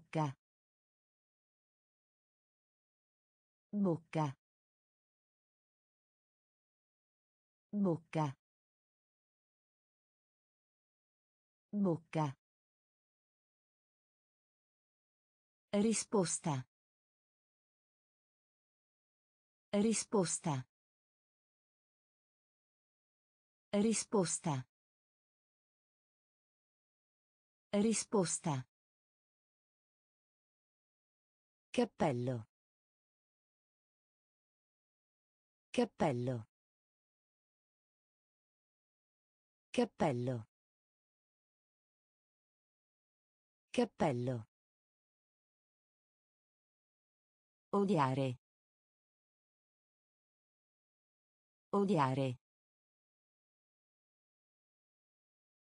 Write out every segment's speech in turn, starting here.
Bocca. Bocca. Bocca. Bocca. Risposta. Risposta. Risposta. Risposta. Cappello. Cappello. Cappello. Cappello. Odiare. Odiare.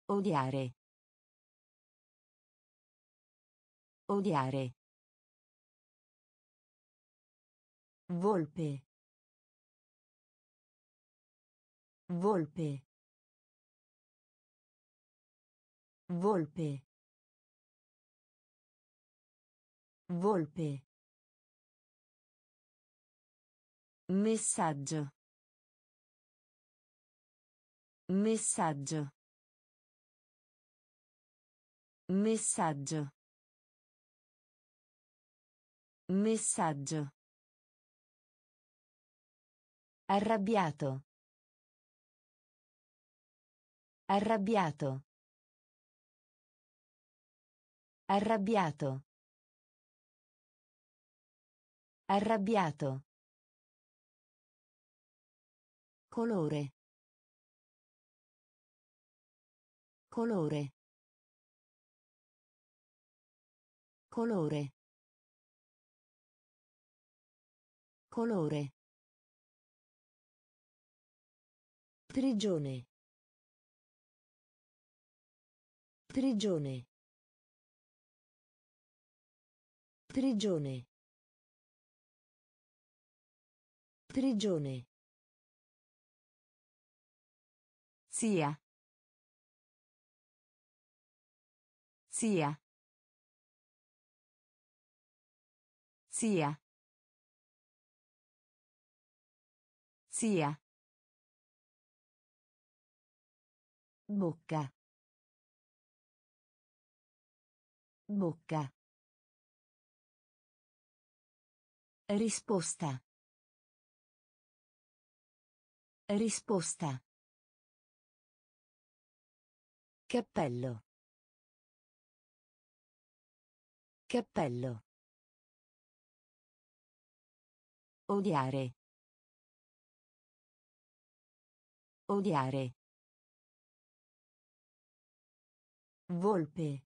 Odiare. Odiare. Volpe. Volpe. Volpe. Volpe. Messaggio. Messaggio. Messaggio. Messaggio. Arrabbiato. Arrabbiato. Arrabbiato. Arrabbiato. Colore. Colore. Colore. Colore. Prigione. Prigione. Prigione. Prigione. Sia. Sia. Sia. Sia. Bocca. Bocca. Risposta. Risposta. Cappello. Cappello. Odiare. Odiare. Volpe.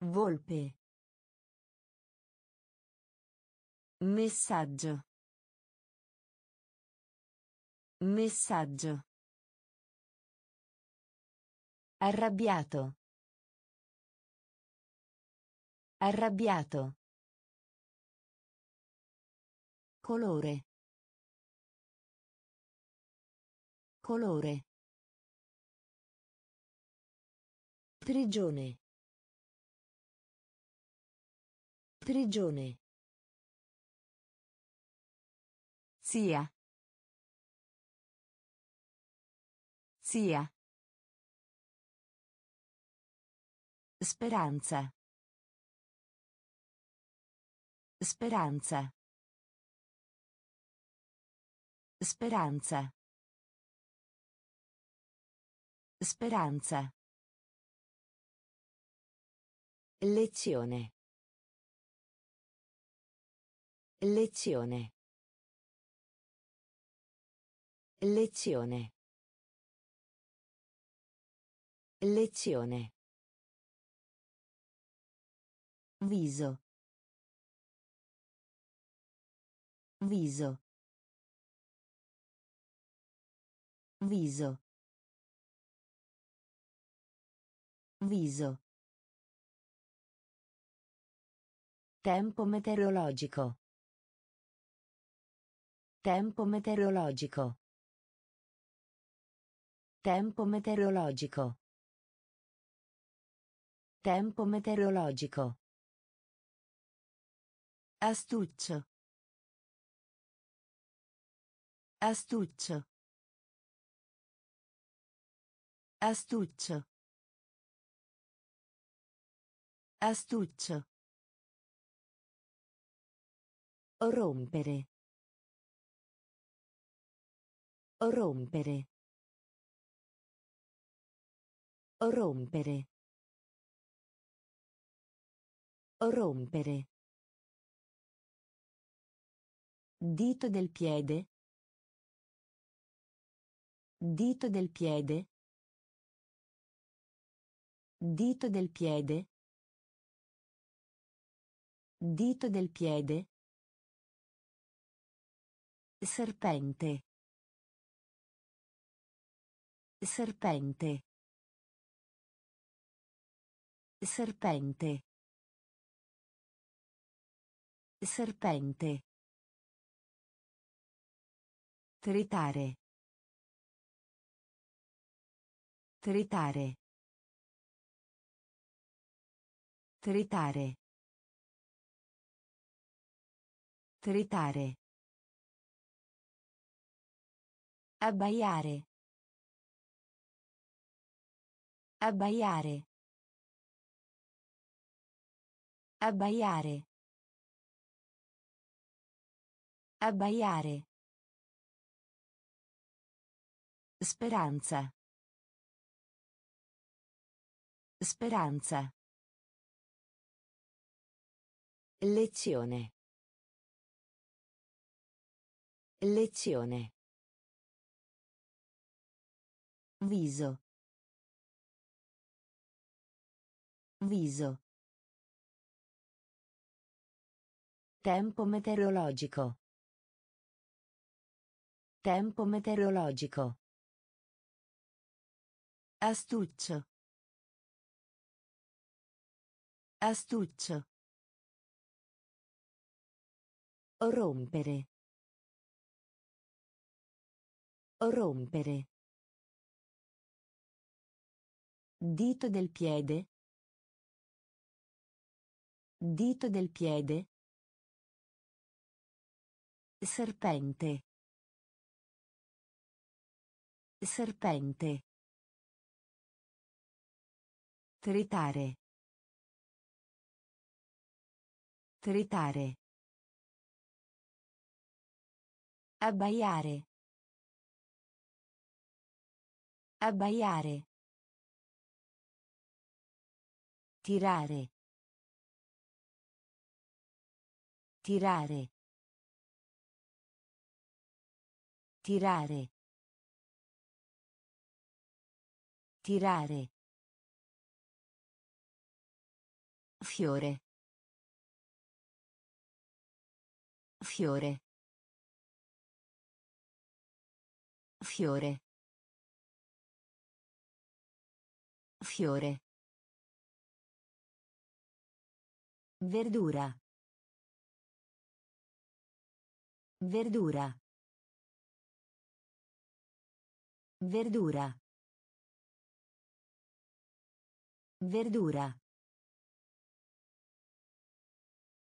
Volpe. Messaggio. Messaggio. Arrabbiato. Arrabbiato. Colore. Colore. Prigione. Prigione. Sia. Sia. Speranza. Speranza. Speranza. Speranza. Lezione. Lezione. Lezione. Lezione. Viso. Viso. Viso. Viso. Tempo meteorologico. Tempo meteorologico. Tempo meteorologico. Tempo meteorologico. Astuccio. Astuccio. Astuccio. Astuccio. Rompere. Rompere. Rompere. Rompere. Dito del piede. Dito del piede. Dito del piede. Dito del piede. Serpente. Serpente. Serpente. Serpente. Tritare. Tritare. Tritare. Tritare. Abbaiare. Abbaiare. Abbaiare. Abbaiare. Speranza. Speranza. Lezione. Lezione. Viso. Viso. Tempo meteorologico. Tempo meteorologico. Astuccio. Astuccio. Rompere. Rompere. Dito del piede. Dito del piede. Serpente. Serpente. Tritare. Tritare. Abbaiare. Abbaiare. Tirare. Tirare. Tirare. Tirare. Fiore. Fiore. Fiore. Fiore. Verdura. Verdura. Verdura. Verdura.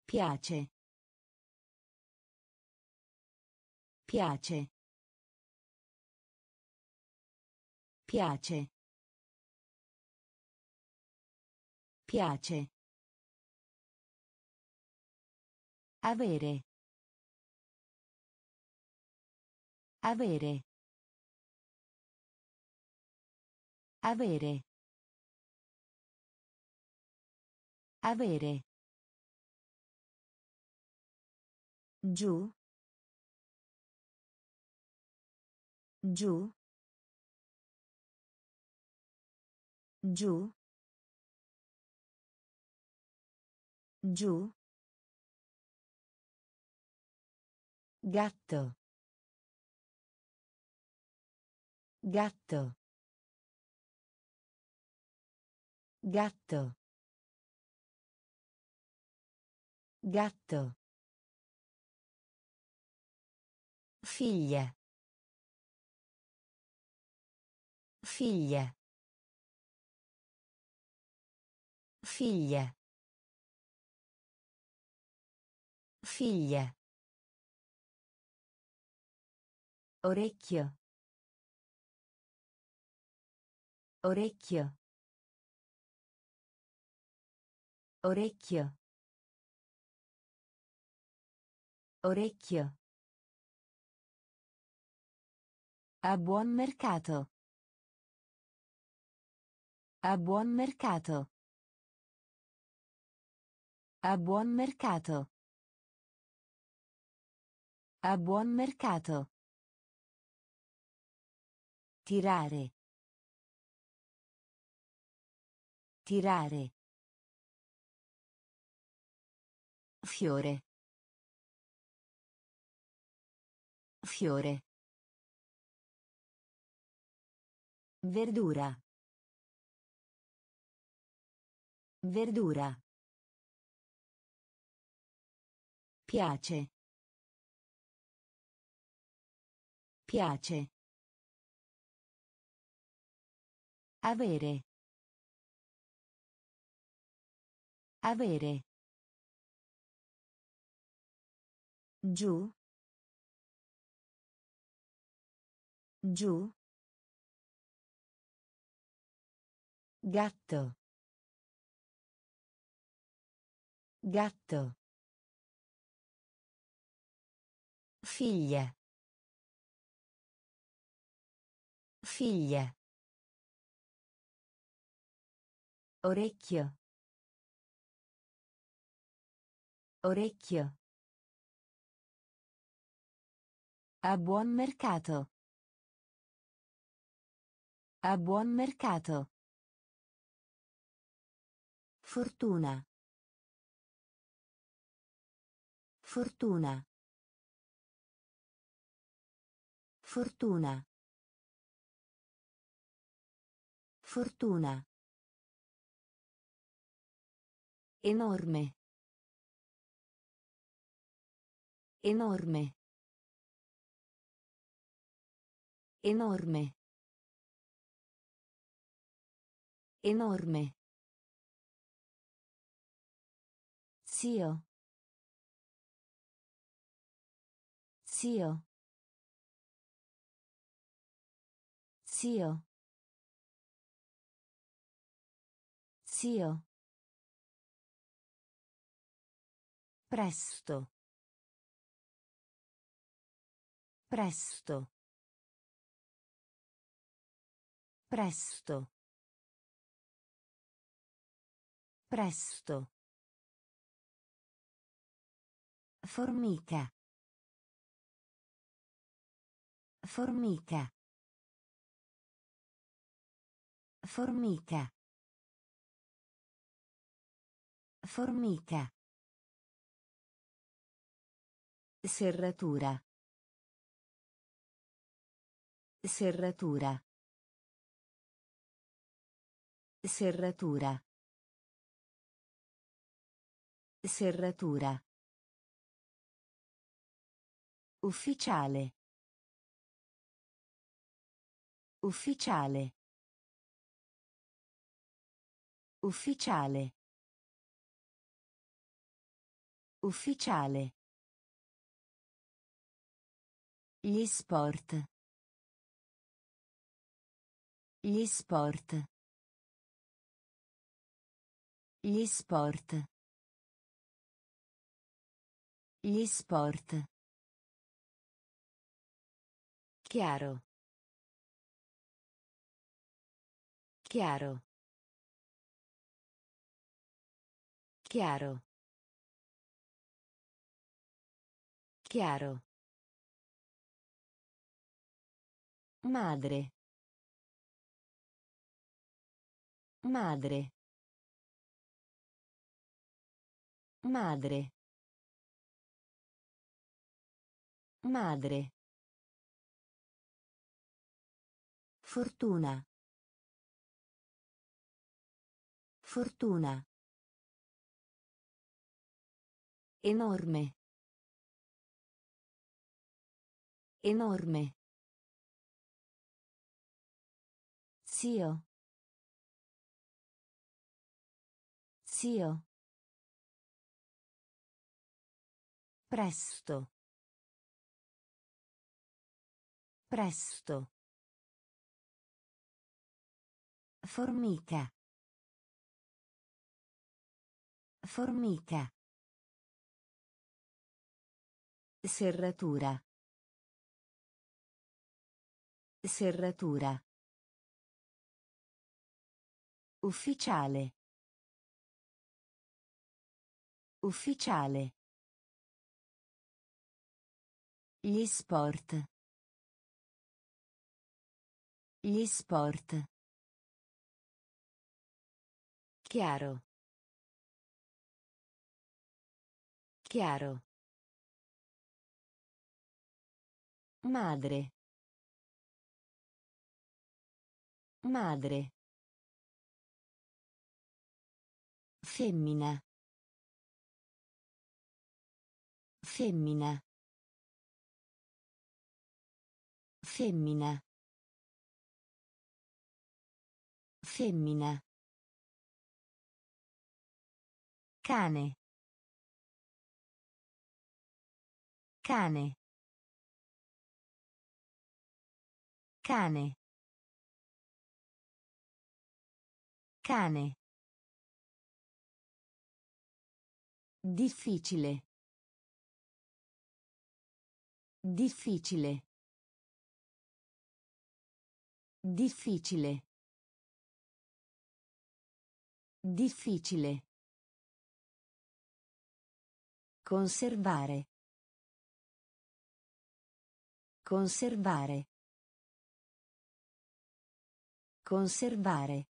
Piace. Piace. Piace. Piace. Avere. Avere. Avere. Avere. Giù. Giù. Giù. Giù. Gatto. Gatto. Gatto. Gatto. Figlia. Figlia. Figlia. Figlia. Orecchio. Orecchio. Orecchio. Orecchio. A buon mercato. A buon mercato. A buon mercato. A buon mercato. Tirare. Tirare. Fiore. Fiore. Verdura. Verdura. Piace. Piace. Avere. Avere. Giù. Giù. Gatto. Gatto. Figlia. Figlia. Orecchio. Orecchio. A buon mercato. A buon mercato. Fortuna. Fortuna. Fortuna. Fortuna. Enorme. Enorme. Enorme. Enorme. Zio. Zio. Zio. Zio. Presto. Presto. Presto. Presto. Formica. Formica. Formica. Formica. Serratura. Serratura. Serratura. Serratura. Ufficiale. Ufficiale. Ufficiale. Ufficiale. Gli sport. Gli sport. Gli sport. Gli sport. Chiaro. Chiaro. Chiaro. Chiaro. Madre. Madre. Madre. Madre. Fortuna. Fortuna. Enorme. Enorme. Zio. Zio. Presto. Presto. Formica. Formica. Serratura. Serratura. Ufficiale. Ufficiale. Gli sport. Gli sport. Chiaro. Chiaro. Madre. Madre. Femmina. Femmina. Femmina. Femmina. Cane. Cane. Cane. Cane. Difficile. Difficile. Difficile. Difficile. Conservare. Conservare. Conservare.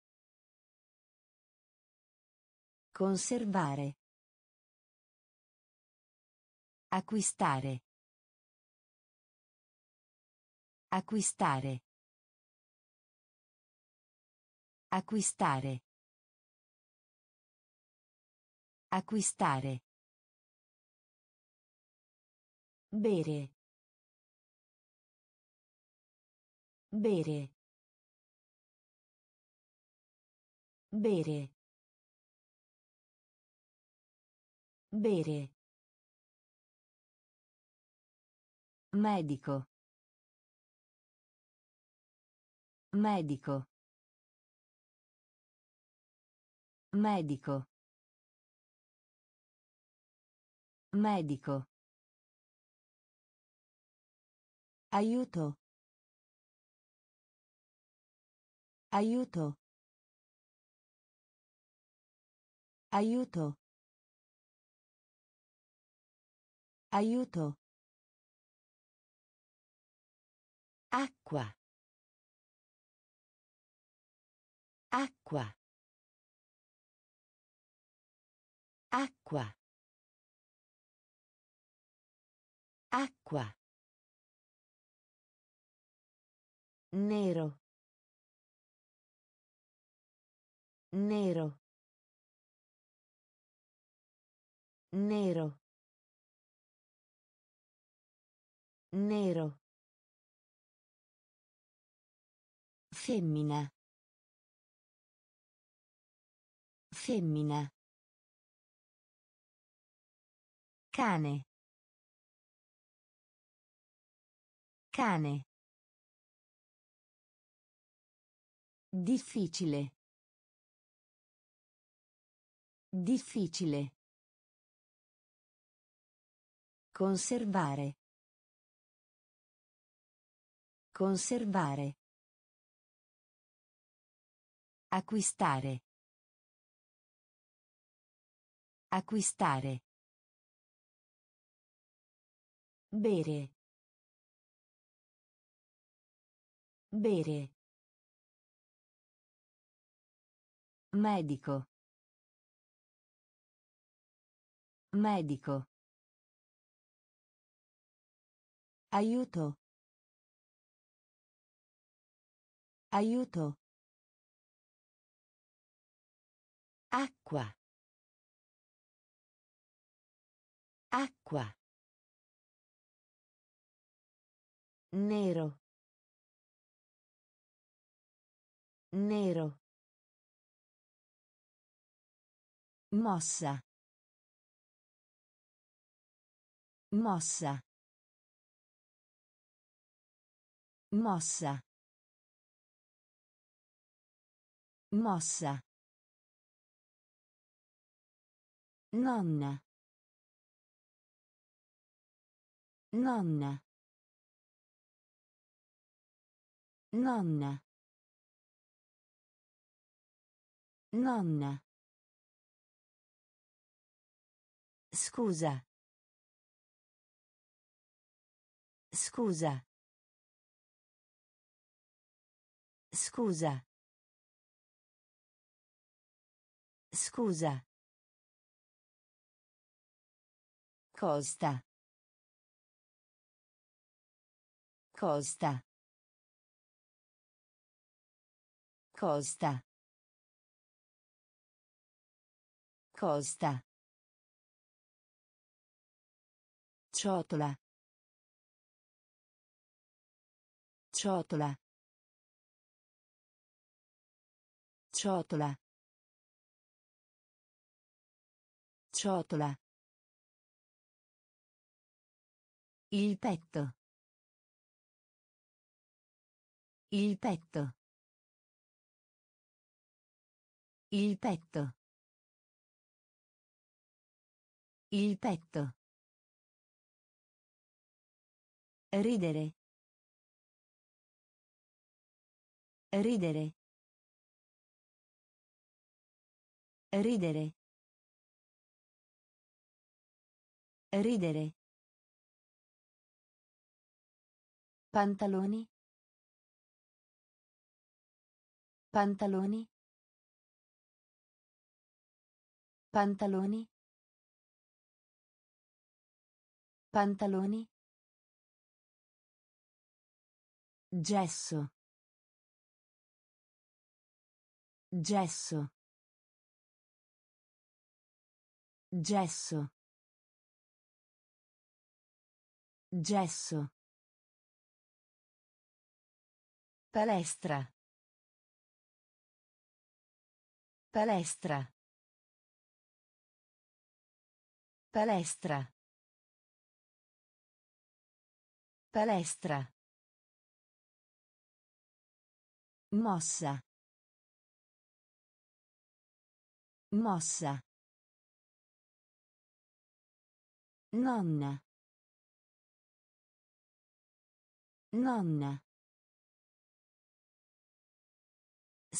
Conservare. Acquistare. Acquistare. Acquistare. Acquistare. Bere. Bere. Bere. Bere. Medico. Medico. Medico. Medico. Aiuto. Aiuto. Aiuto. Aiuto. Acqua. Acqua. Acqua. Acqua. Nero. Nero. Nero. Nero. Femmina. Femmina. Cane. Cane. Difficile. Difficile. Conservare. Conservare. Acquistare. Acquistare. Bere. Bere. Medico. Medico. Aiuto. Aiuto. Acqua. Acqua. Nero. Nero. Mossa. Mossa. Mossa. Mossa. Nonna. Nonna. Nonna. Nonna. Scusa. Scusa. Scusa. Scusa. Costa. Costa. Costa. Costa. Ciotola. Ciotola. Ciotola. Ciotola. Il petto. Il petto. Il petto. Il petto. Ridere. Ridere. Ridere. Ridere. Pantaloni. Pantaloni. Pantaloni. Pantaloni. Gesso. Gesso. Gesso. Gesso. Palestra. Palestra. Palestra. Palestra. Mossa. Mossa. Nonna. Nonna.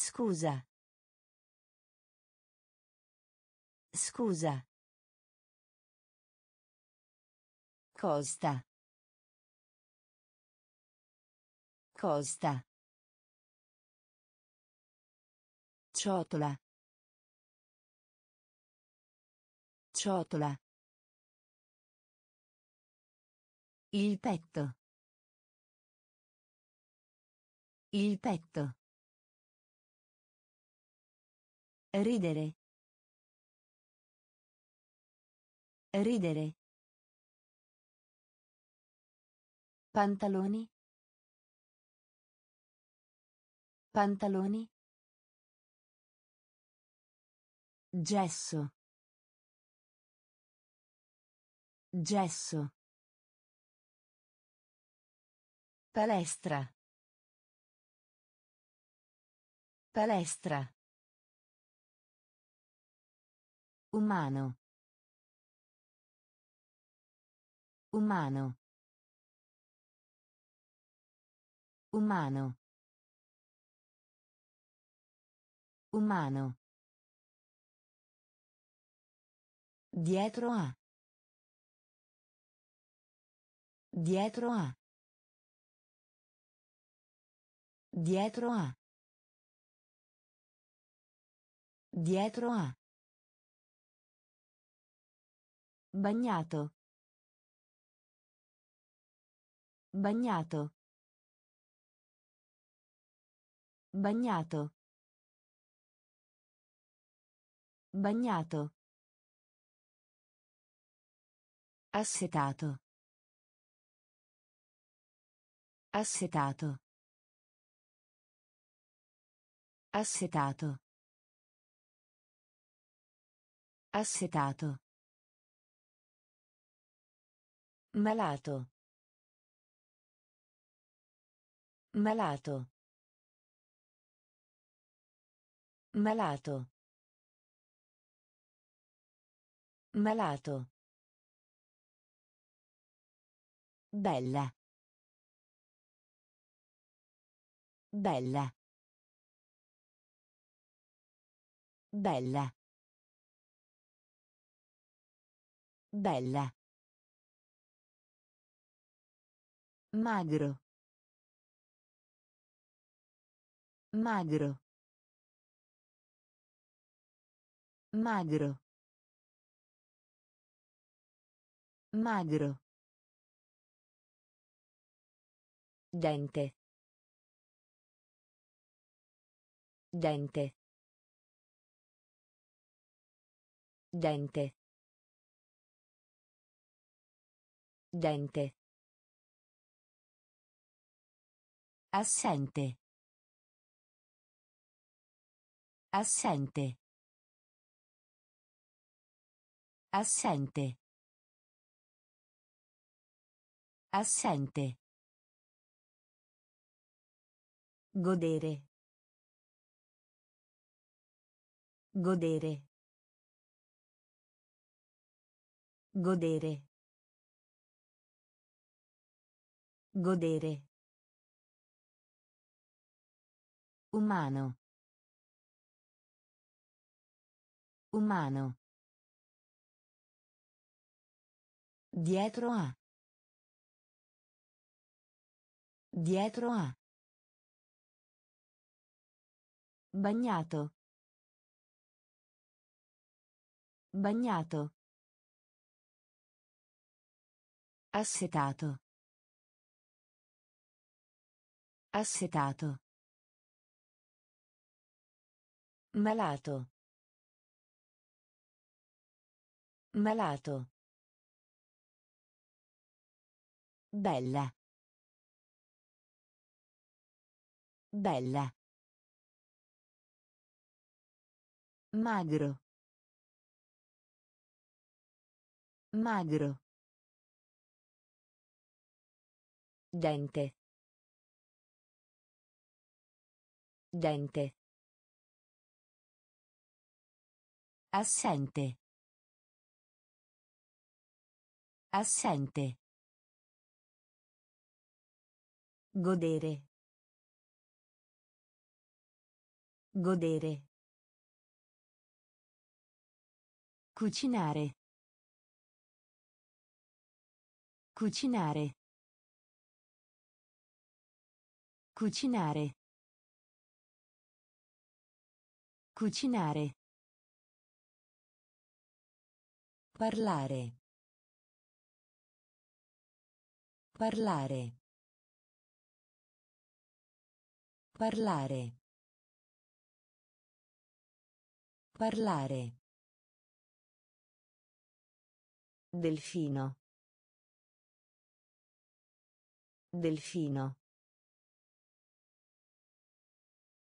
Scusa. Scusa. Costa. Costa. Ciotola. Ciotola. Il petto. Il petto. Ridere. Ridere. Pantaloni. Pantaloni. Gesso. Gesso. Palestra. Palestra. Umano. Umano. Umano. Umano. Dietro a. Dietro a. Dietro a. Dietro a. Bagnato. Bagnato. Bagnato. Bagnato. Assetato. Assetato. Assetato. Assetato. Malato. Malato. Malato. Malato. Bella. Bella. Bella. Bella. Magro. Magro. Magro. Magro. Dente. Dente. Dente. Dente. Assente. Assente. Assente. Assente. Godere. Godere. Godere. Godere. Umano. Umano. Dietro a. Dietro a. Bagnato. Bagnato. Assetato. Assetato. Malato. Malato. Bella. Bella. Magro. Magro. Dente. Dente. Assente. Assente. Godere. Godere. Cucinare. Cucinare. Cucinare. Cucinare. Parlare. Parlare. Parlare. Parlare. Delfino. Delfino.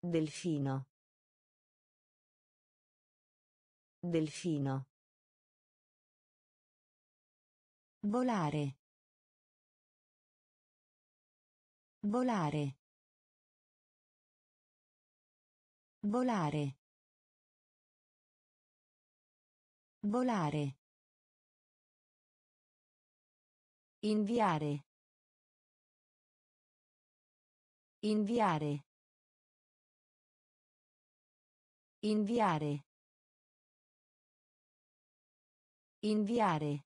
Delfino. Delfino. Volare. Volare. Volare. Volare. Inviare. Inviare. Inviare. Inviare.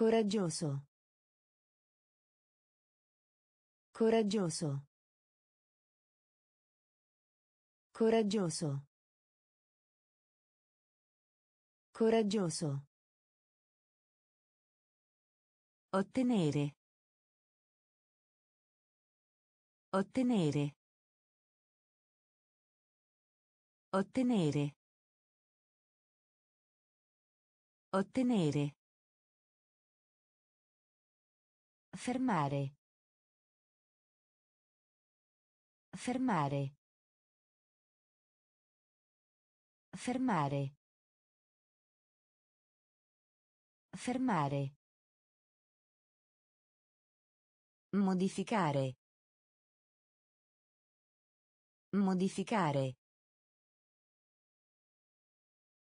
Coraggioso. Coraggioso. Coraggioso. Coraggioso. Ottenere. Ottenere. Ottenere. Ottenere. Fermare. Fermare. Fermare. Fermare. Modificare. Modificare.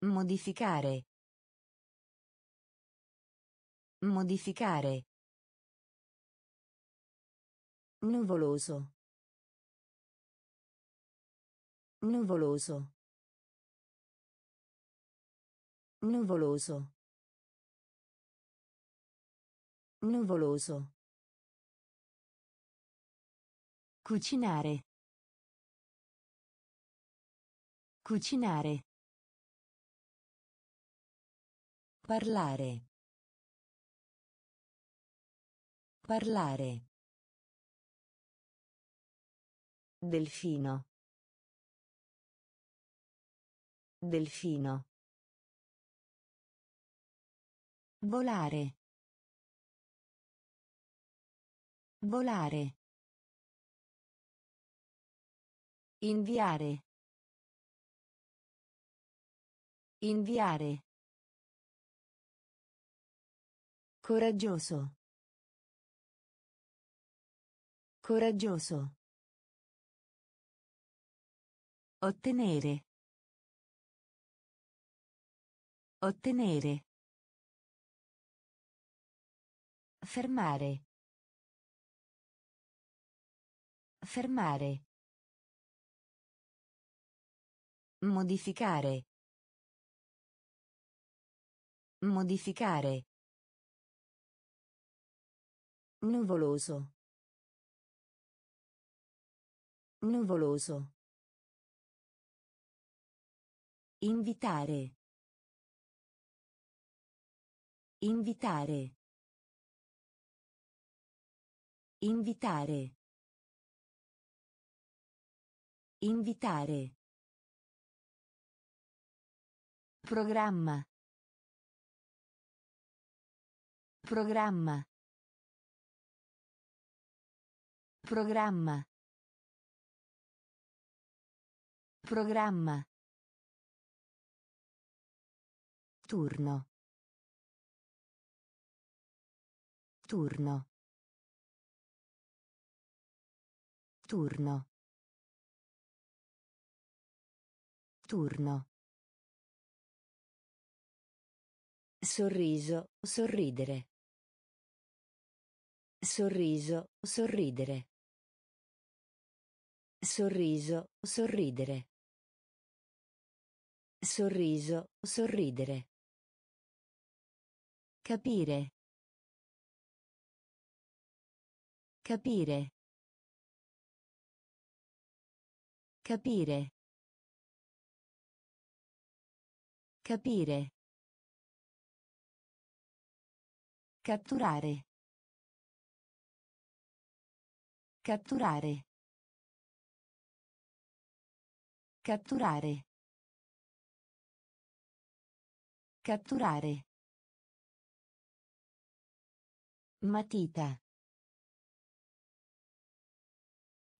Modificare. Modificare. Nuvoloso. Nuvoloso. Nuvoloso. Nuvoloso. Cucinare. Cucinare. Parlare. Parlare. Delfino. Delfino. Volare. Volare. Inviare. Inviare. Coraggioso. Coraggioso. Ottenere. Ottenere. Fermare. Fermare. Modificare. Modificare. Nuvoloso. Nuvoloso. Invitare. Invitare. Invitare. Invitare. Programma. Programma. Programma. Programma. Turno. Turno. Turno. Turno. Sorriso, sorridere. Sorriso, sorridere. Sorriso, sorridere. Sorriso, sorridere. Capire. Capire. Capire. Capire. Catturare. Catturare. Catturare. Catturare. Matita.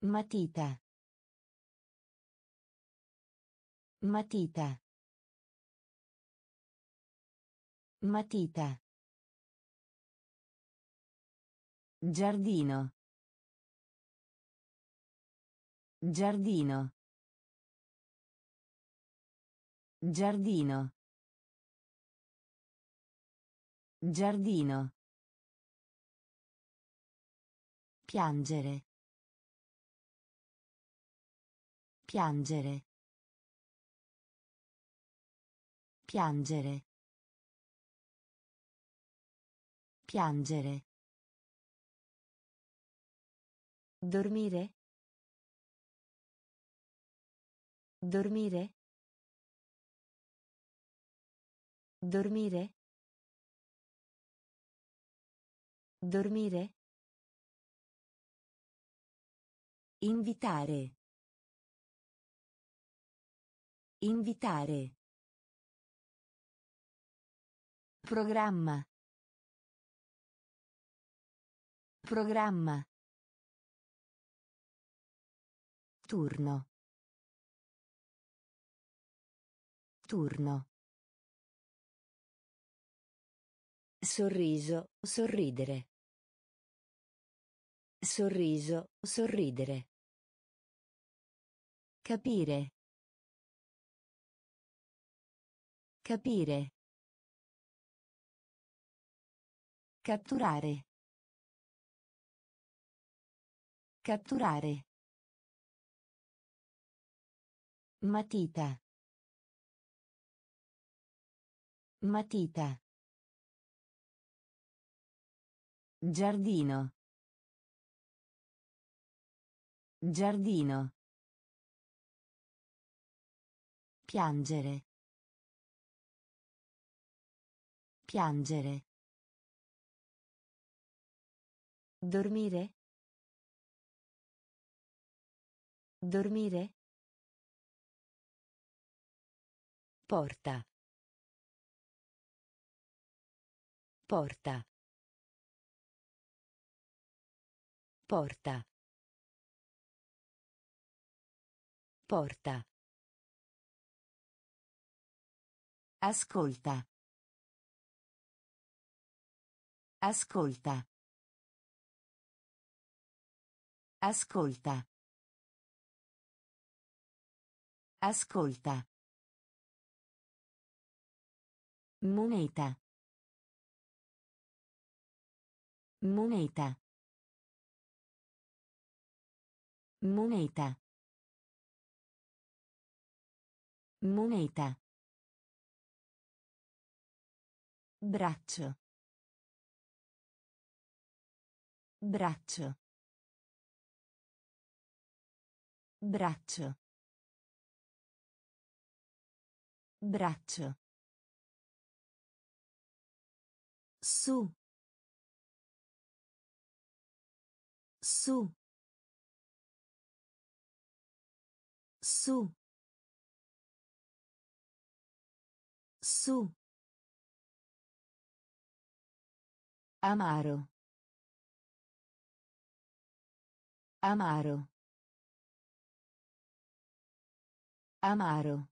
Matita. Matita. Matita. Giardino. Giardino. Giardino. Giardino. Piangere. Piangere. Piangere. Piangere. Dormire. Dormire. Dormire. Dormire. Invitare. Invitare. Programma. Programma. Turno. Turno. Sorriso, sorridere. Sorriso, sorridere. Capire. Capire. Catturare. Catturare. Matita. Matita. Giardino. Giardino. Piangere. Piangere. Dormire. Dormire. Porta. Porta. Porta. Porta. Ascolta. Ascolta. Ascolta. Ascolta. Moneta. Moneta. Moneta. Moneta. Braccio. Braccio. Braccio. Braccio. Su. Su. Su. Su. Amaro. Amaro. Amaro.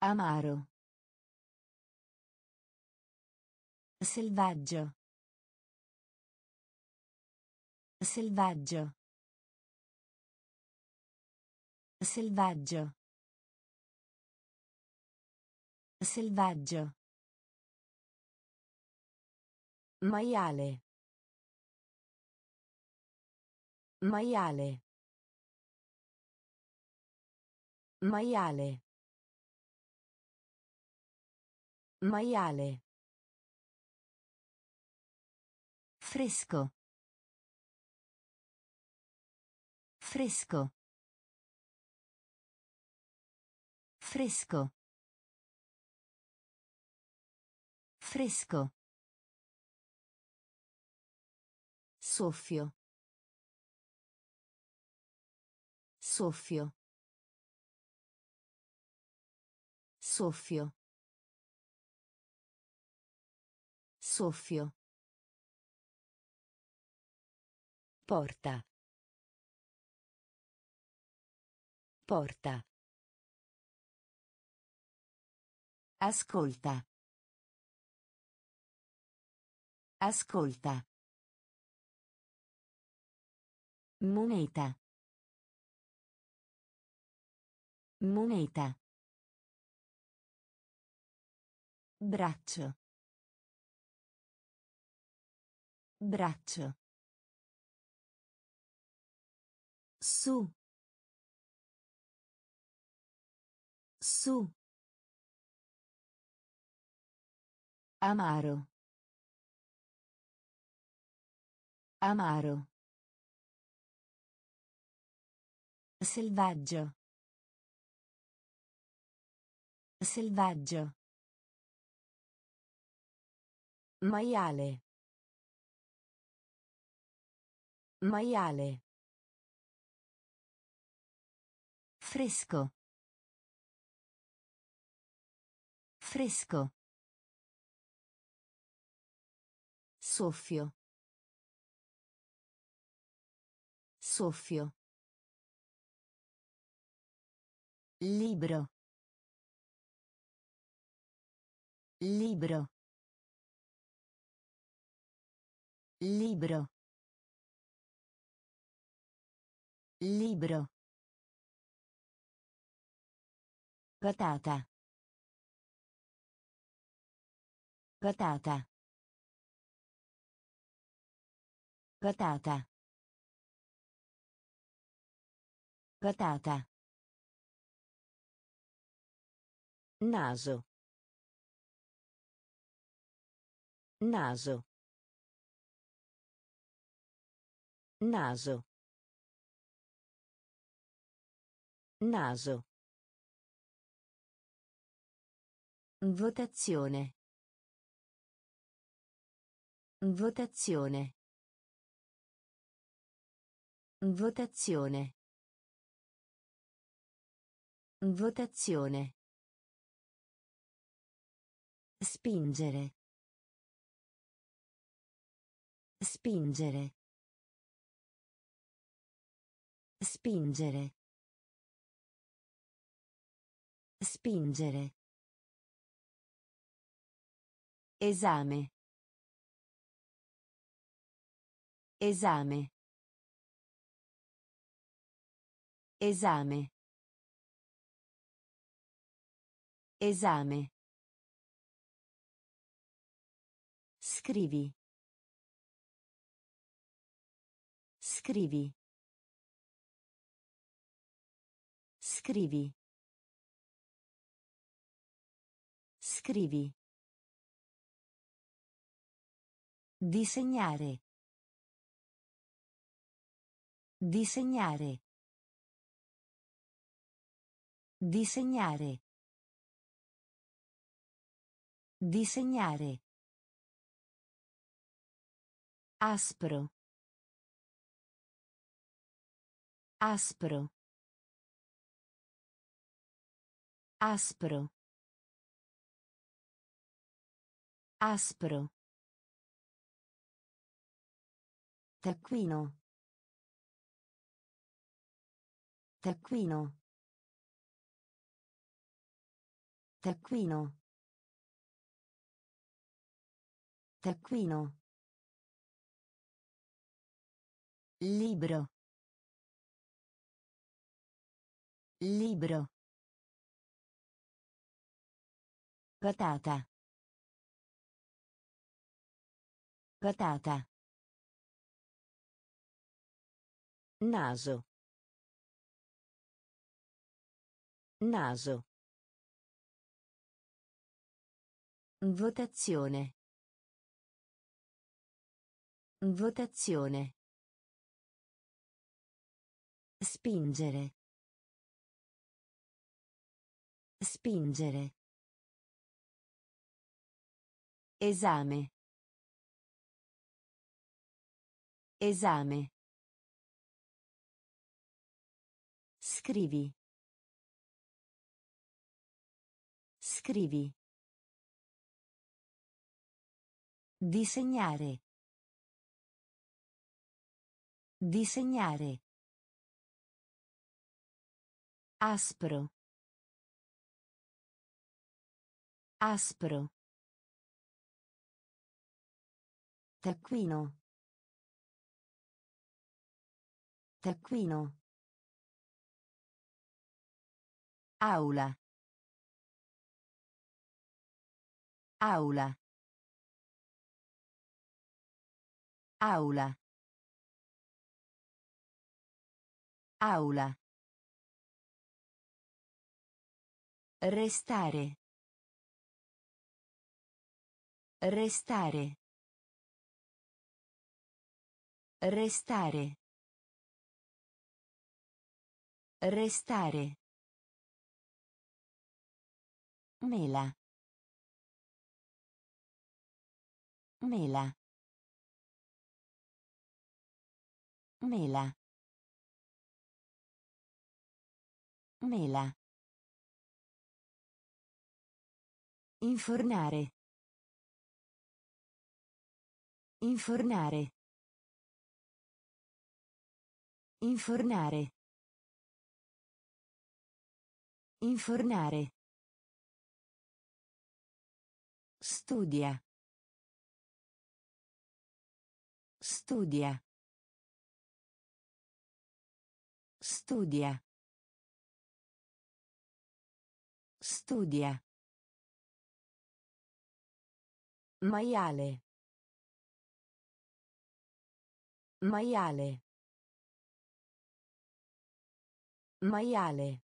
Amaro. Selvaggio. Selvaggio. Selvaggio. Selvaggio. Maiale. Maiale. Maiale. Maiale. Fresco. Fresco. Fresco. Fresco. Soffio. Soffio. Soffio. Soffio. Porta. Porta. Ascolta. Ascolta. Moneta. Moneta. Braccio. Braccio. Su. Su. Amaro. Amaro. Selvaggio. Selvaggio. Maiale. Maiale. Fresco. Fresco. Soffio. Soffio. Libro. Libro. Libro. Libro. Patata. Patata. Patata. Patata. Naso. Naso. Naso. Naso. Votazione. Votazione. Votazione. Votazione. Spingere. Spingere. Spingere. Spingere. Esame. Esame. Esame. Esame. Scrivi. Scrivi. Scrivi. Scrivi. Disegnare. Disegnare. Disegnare. Disegnare. Aspro. Aspro. Aspro. Aspro. Taccuino. Taccuino. Taccuino. Taccuino. Libro. Libro. Patata. Patata. Naso. Naso. Votazione. Votazione. Spingere. Spingere. Esame. Esame. Scrivi. Scrivi. Disegnare. Disegnare. Aspro. Aspro. Taccuino. Taccuino. Aula. Aula. Aula. Aula. Restare. Restare. Restare. Restare. Mela. Mela. Mela. Mela. Infornare. Infornare. Infornare. Infornare. Studia. Studia. Studia. Studia. Maiale. Maiale. Maiale.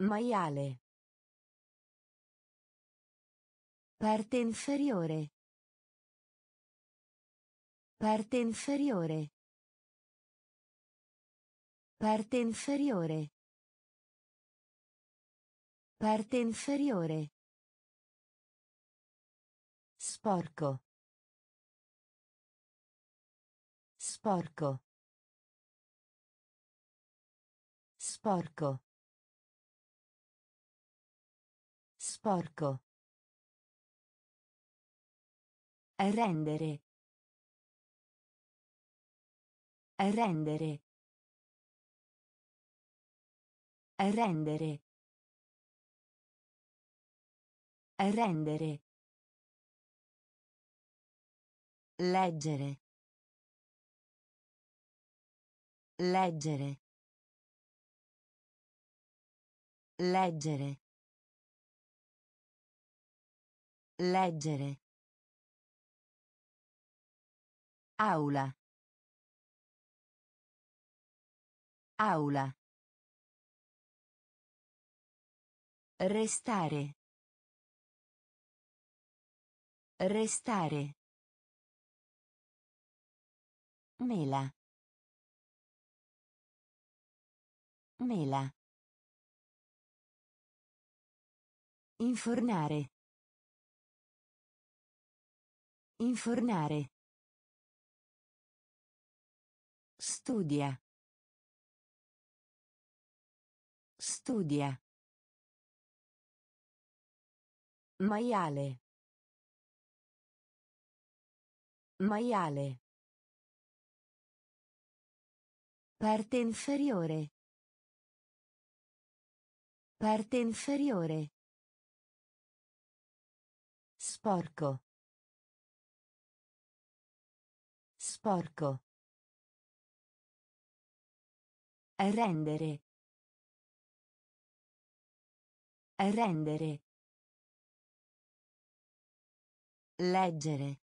Maiale. Parte inferiore. Parte inferiore. Parte inferiore. Parte inferiore. Sporco. Sporco. Sporco. Sporco. Rendere. Rendere. Rendere. Rendere. Leggere. Leggere. Leggere. Leggere. Aula. Aula. Restare. Restare. Mela. Mela. Infornare. Infornare. Studia. Studia. Maiale. Maiale. Parte inferiore. Parte inferiore. Sporco. Sporco. Rendere. Rendere. Leggere.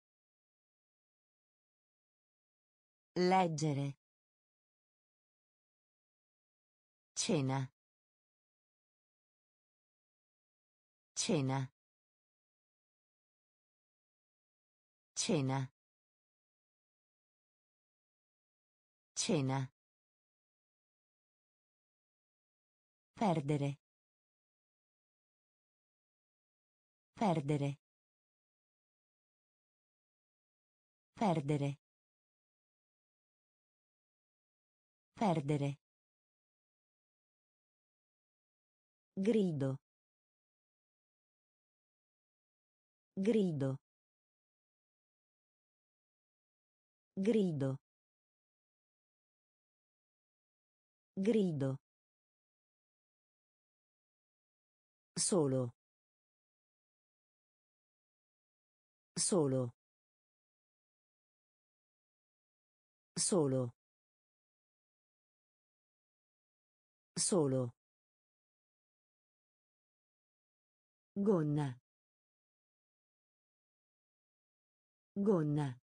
Leggere. Cena. Cena. Cena. Cena. Perdere. Perdere. Perdere. Perdere. Grido. Grido. Grido. Grido. Solo. Solo. Solo. Solo. Gonna. Gonna.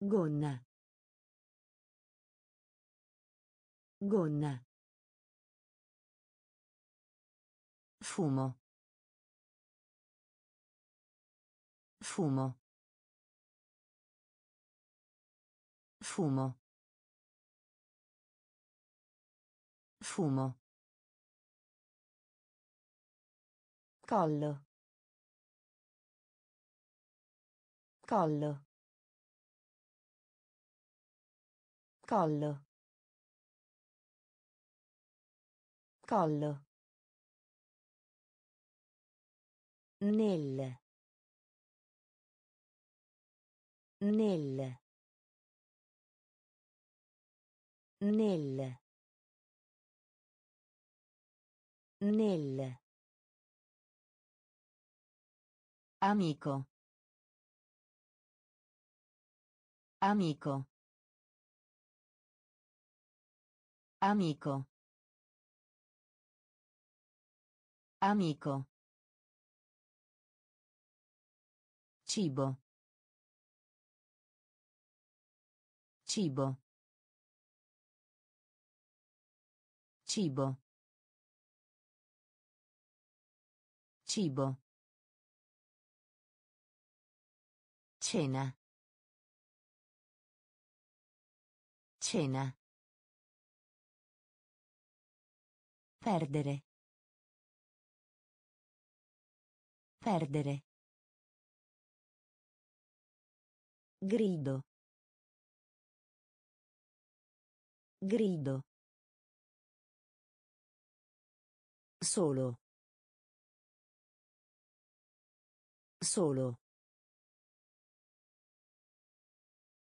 Gonna. Gonna. Fumo. Fumo. Fumo. Fumo. Collo. Collo. Collo. Collo. Nel. Nel. Nel. Nel. Amico. Amico. Amico. Amico. Cibo. Cibo. Cibo. Cibo. Cena. Cena. Perdere. Perdere. Grido. Grido. Solo. Solo.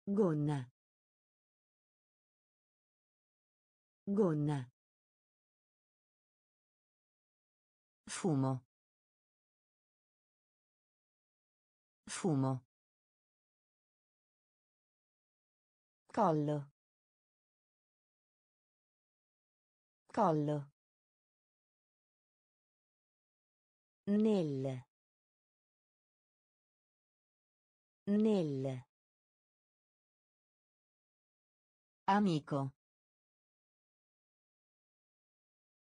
Gonna. Gonna. Fumo. Fumo. Collo. Collo. Nel. Nel. Amico.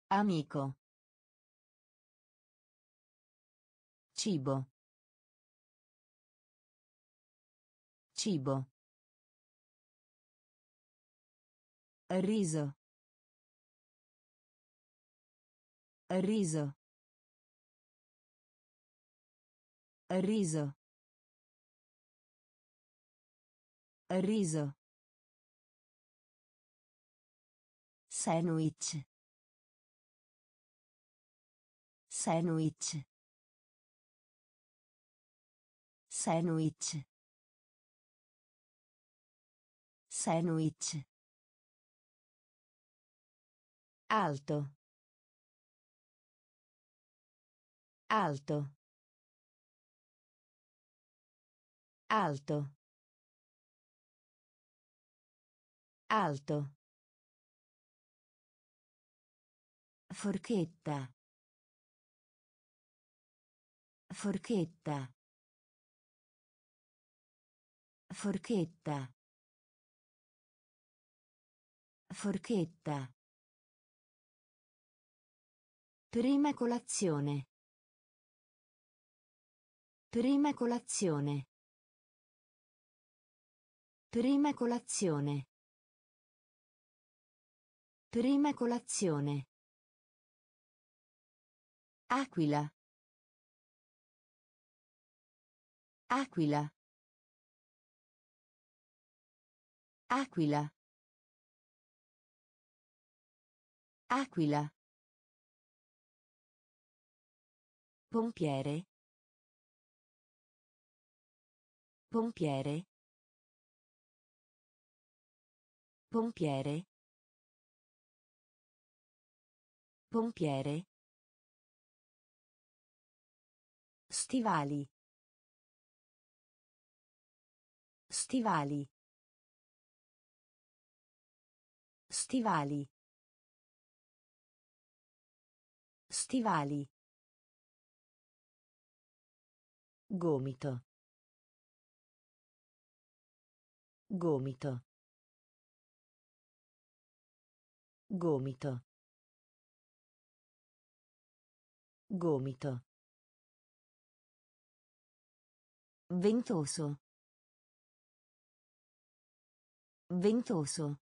Amico. Cibo. Cibo. Riso. Riso. Riso. Riso. Sandwich. Sandwich. Sandwich. Sandwich. Alto. Alto. Alto. Alto. Forchetta. Forchetta. Forchetta. Forchetta. Prima colazione. Prima colazione. Prima colazione. Prima colazione. Aquila. Aquila. Aquila. Aquila. Pompiere. Pompiere. Pompiere. Pompiere. Stivali. Stivali. Stivali. Stivali. Gomito. Gomito. Gomito. Gomito. Ventoso. Ventoso.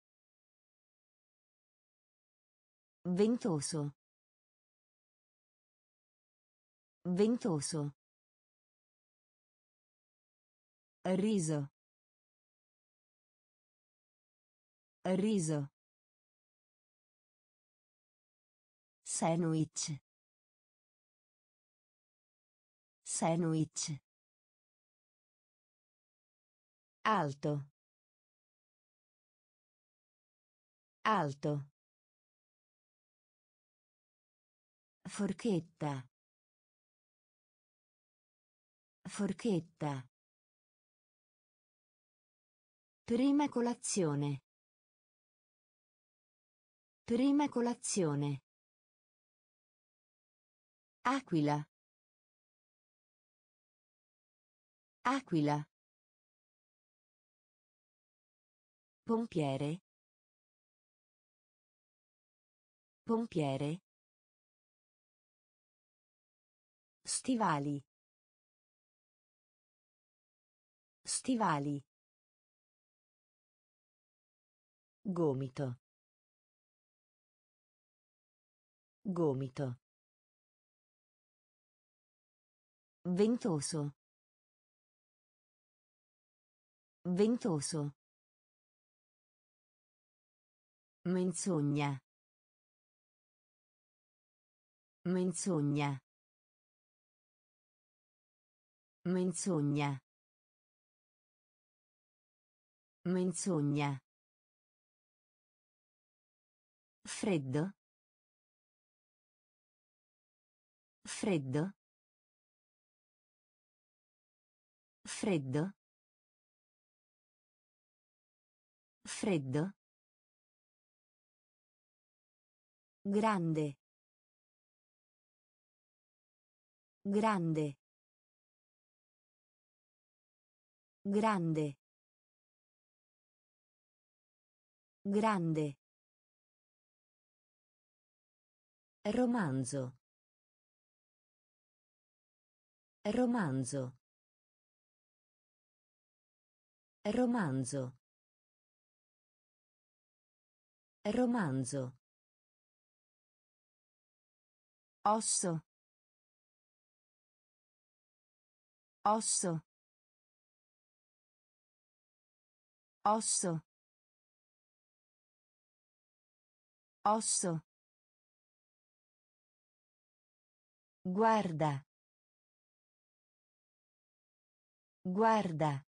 Ventoso. Ventoso. Riso. Riso. Sandwich. Sandwich. Alto. Alto. Forchetta. Forchetta. Prima colazione. Prima colazione. Aquila. Aquila. Pompiere. Pompiere. Stivali. Stivali. Gomito. Gomito. Ventoso. Ventoso. Menzogna. Menzogna. Menzogna. Menzogna. Freddo. Freddo. Freddo. Freddo. Grande. Grande. Grande. Grande. Romanzo. Romanzo. Romanzo. Romanzo. Osso. Osso. Osso. Osso. Guarda. Guarda.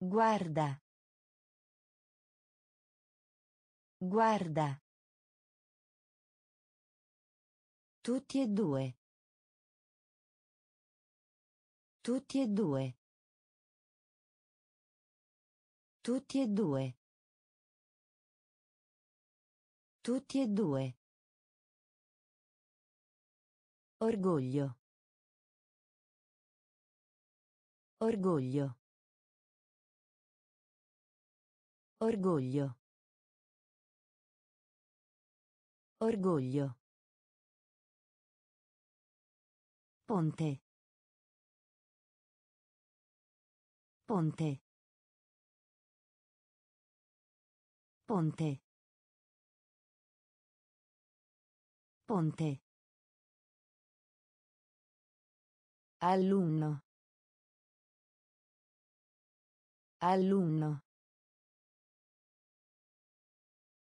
Guarda. Guarda. Tutti e due. Tutti e due. Tutti e due. Tutti e due. Orgoglio. Orgoglio. Orgoglio. Orgoglio. Ponte. Ponte. Ponte. Ponte. Alunno. Alunno.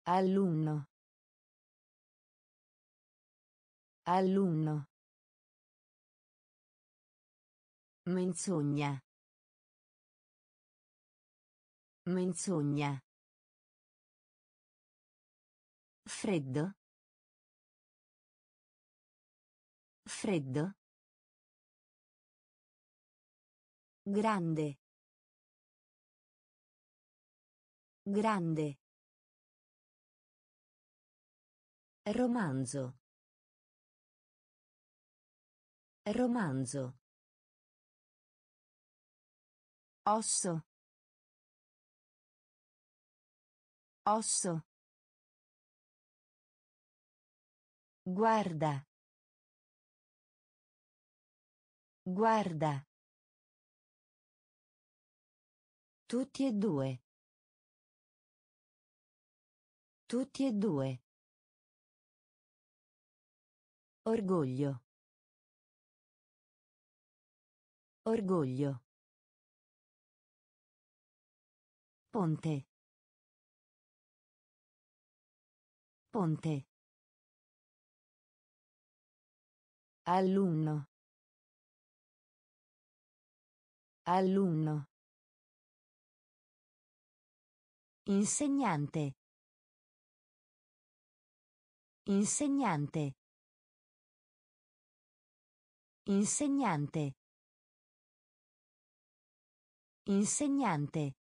Alunno. Alunno. Menzogna. Menzogna. Freddo. Freddo. Grande. Grande. Romanzo. Romanzo. Osso. Osso. Guarda. Guarda. Tutti e due. Tutti e due. Orgoglio. Orgoglio. Ponte. Ponte. Alunno. Alunno. Insegnante. Insegnante. Insegnante. Insegnante.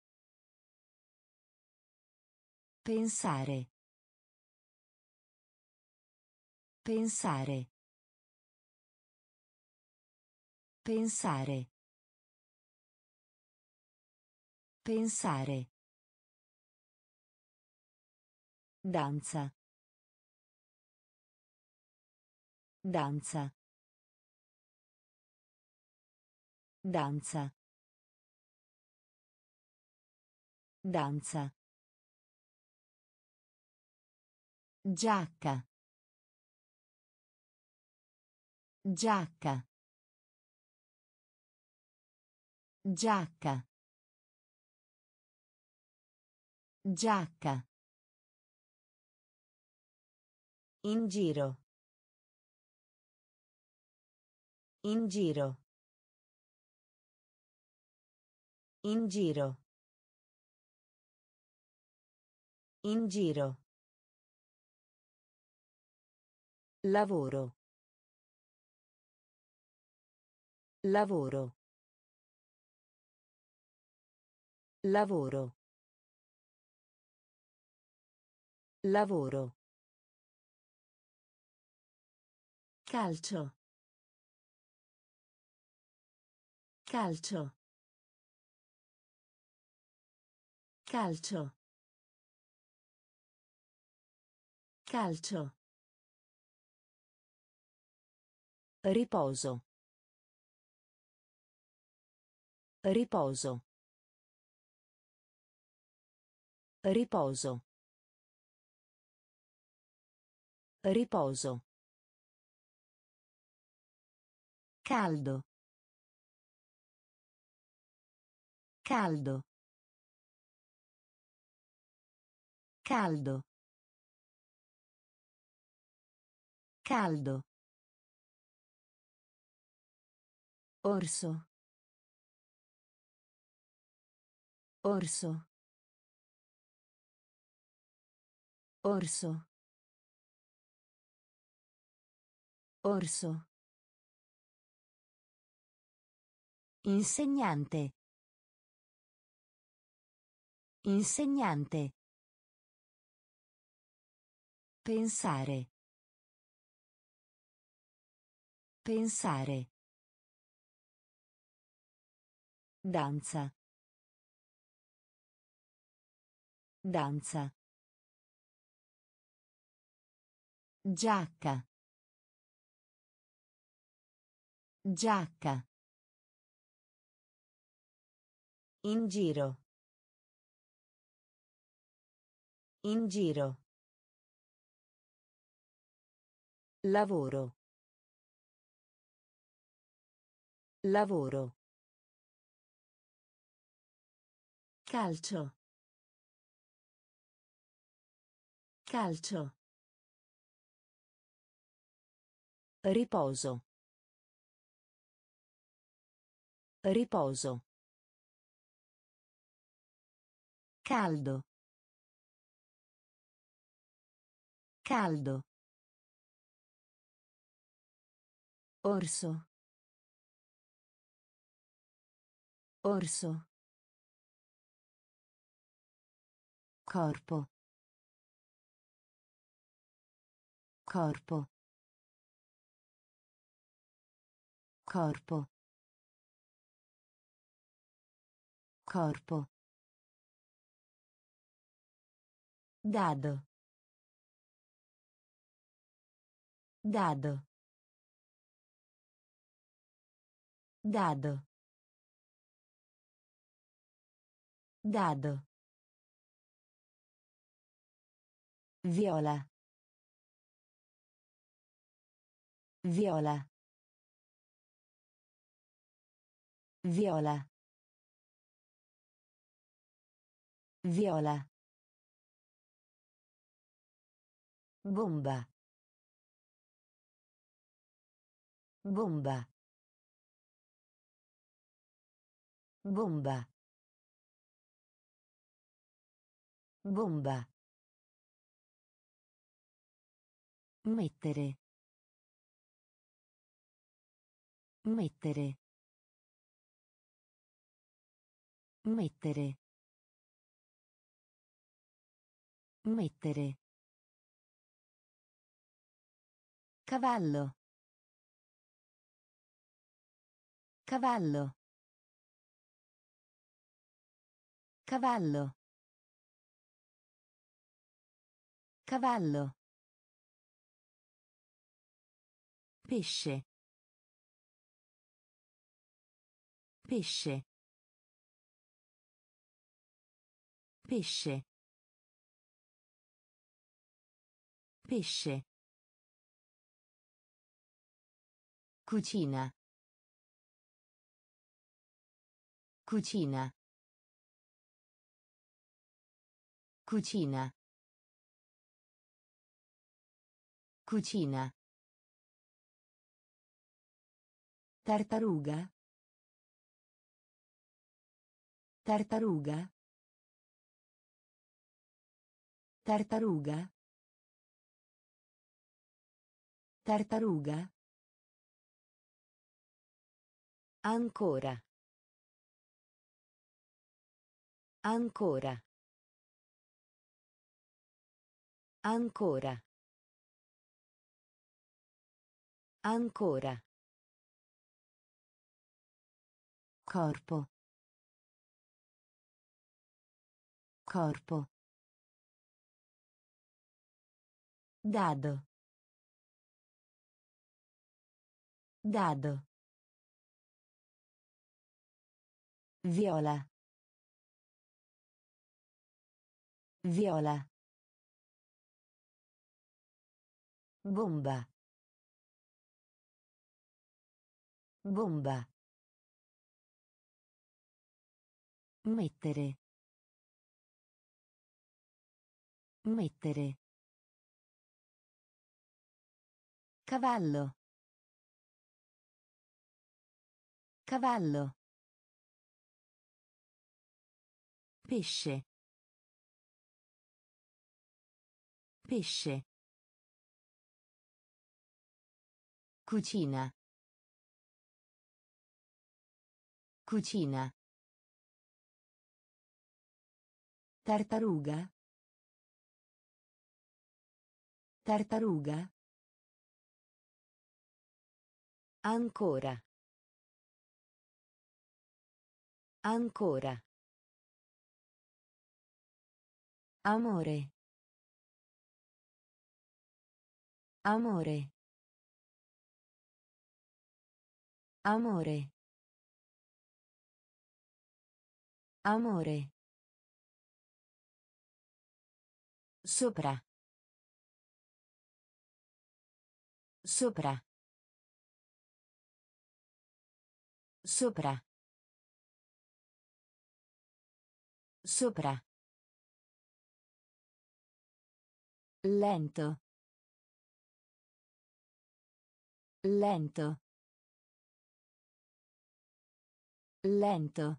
Pensare. Pensare. Pensare. Pensare. Danza. Danza. Danza. Danza. Giacca. Giacca. Giacca. Giacca. In giro. In giro. In giro. In giro. Lavoro. Lavoro. Lavoro. Lavoro. Calcio. Calcio. Calcio. Calcio. Riposo. Riposo. Riposo. Riposo. Caldo. Caldo. Caldo. Caldo. Orso. Orso. Orso. Orso. Insegnante. Insegnante. Pensare. Pensare. Danza. Danza. Giacca. Giacca. In giro. In giro. Lavoro. Lavoro. Calcio. Calcio. Riposo. Riposo. Caldo. Caldo. Orso. Orso. Corpo. Corpo. Corpo. Corpo. Dado. Dado. Dado. Dado. Viola. Viola. Viola. Viola. Bomba. Bomba. Bomba. Bomba. Mettere. Mettere. Mettere. Mettere. Cavallo. Cavallo. Cavallo. Cavallo. Pesce. Pesce. Pesce. Pesce. Cucina. Cucina. Cucina. Cucina. Tartaruga. Tartaruga. Tartaruga. Tartaruga. Ancora. Ancora. Ancora. Ancora. Corpo. Corpo. Dado. Dado. Viola. Viola. Bomba. Bomba. Mettere. Mettere. Cavallo. Cavallo. Pesce. Pesce. Cucina. Cucina. Tartaruga. Tartaruga. Ancora. Ancora. Amore. Amore. Amore. Amore. Sopra. Sopra. Sopra. Sopra. Lento. Lento. Lento.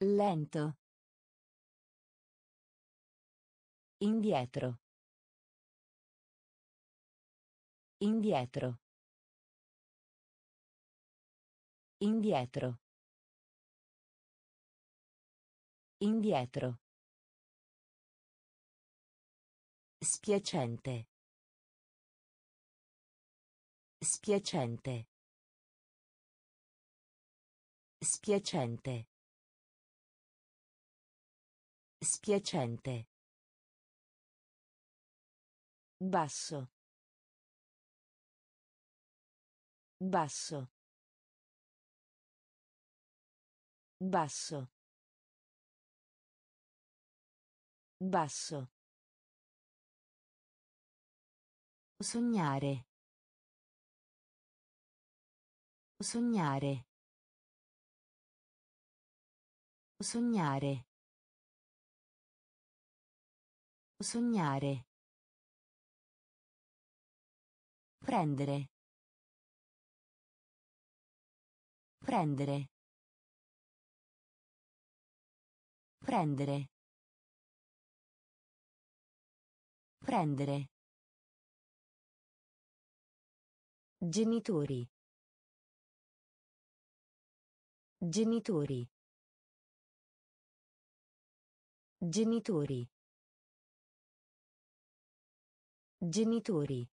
Lento. Indietro. Indietro. Indietro. Indietro. Spiacente. Spiacente. Spiacente. Spiacente. Basso. Basso. Basso. Basso. Sognare. Sognare. Sognare. Sognare. Prendere. Prendere. Prendere. Prendere. Genitori. Genitori. Genitori. Genitori.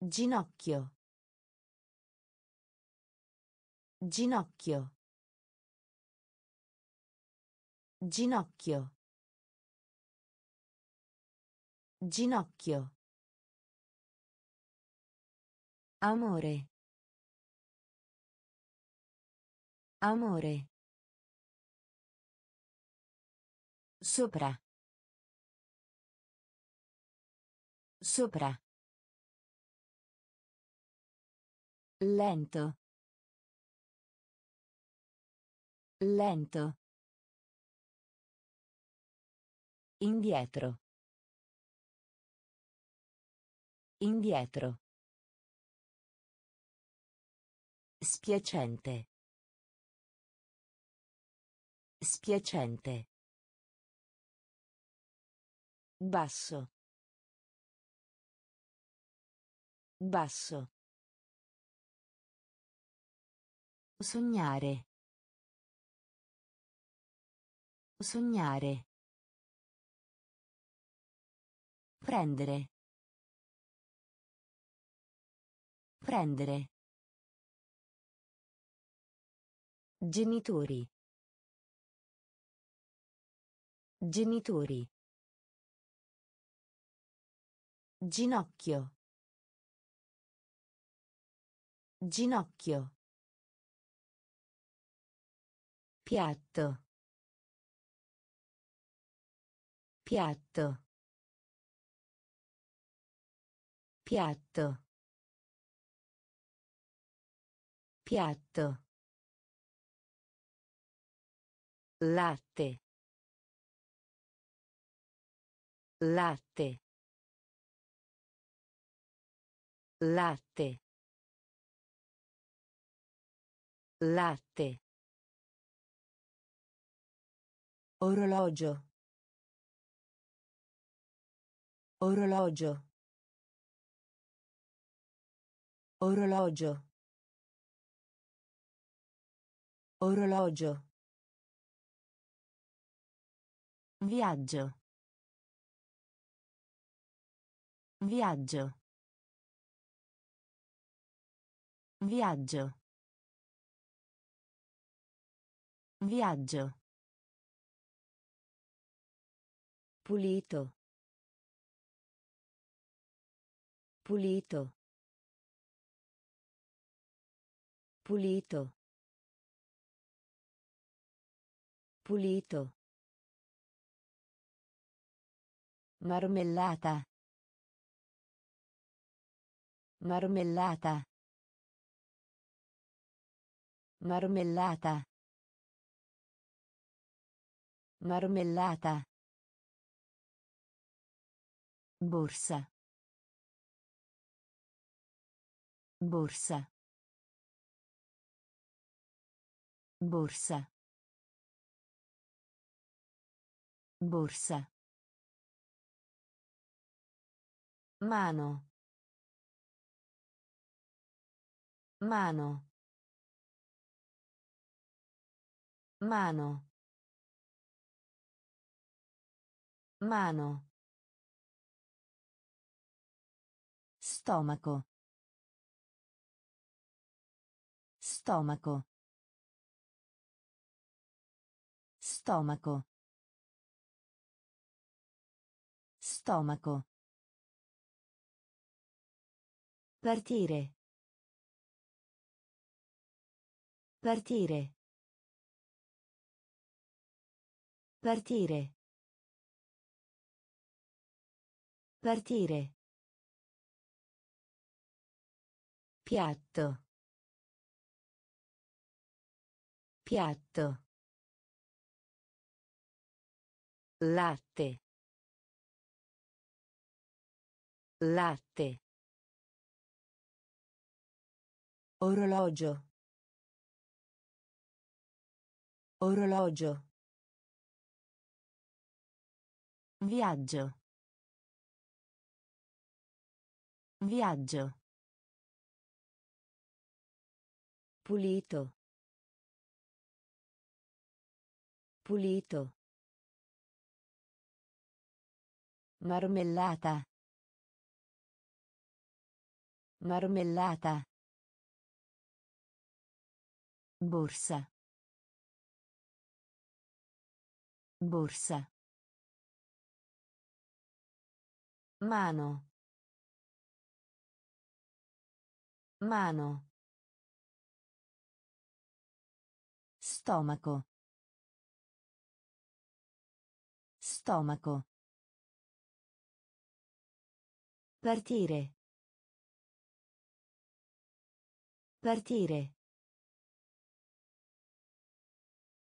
Ginocchio. Ginocchio. Ginocchio. Ginocchio. Amore. Amore. Sopra. Sopra. Lento. Lento. Indietro. Indietro. Spiacente. Spiacente. Basso. Basso. Sognare. Sognare. Prendere. Prendere. Genitori. Genitori. Ginocchio. Ginocchio. Piatto. Piatto. Piatto. Piatto. Latte. Latte. Latte. Latte. Orologio. Orologio. Orologio. Orologio. Viaggio. Viaggio. Viaggio. Viaggio. Pulito. Pulito. Pulito. Pulito. Marmellata. Marmellata. Marmellata. Marmellata. Borsa. Borsa. Borsa. Borsa. Mano. Mano. Mano. Mano. Stomaco. Stomaco. Stomaco. Stomaco. Partire. Partire. Partire. Partire. Piatto. Piatto. Latte. Latte. Orologio. Orologio. Viaggio. Viaggio. Pulito. Pulito. Marmellata. Marmellata. Borsa. Borsa. Mano. Mano. Stomaco. Stomaco. Partire. Partire.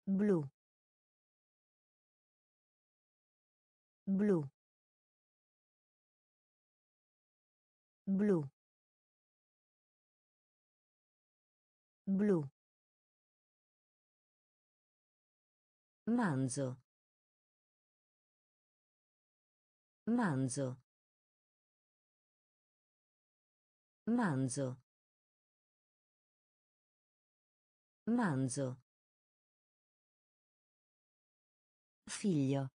Blu. Blu. Blu. Blu. Manzo. Manzo. Manzo. Manzo. Figlio.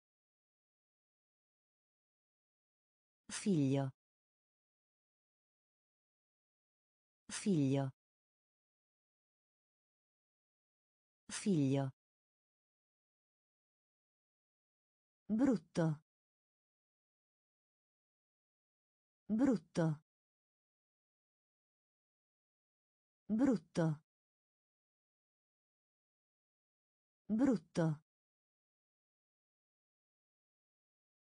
Figlio. Figlio. Figlio. Brutto. Brutto. Brutto. Brutto.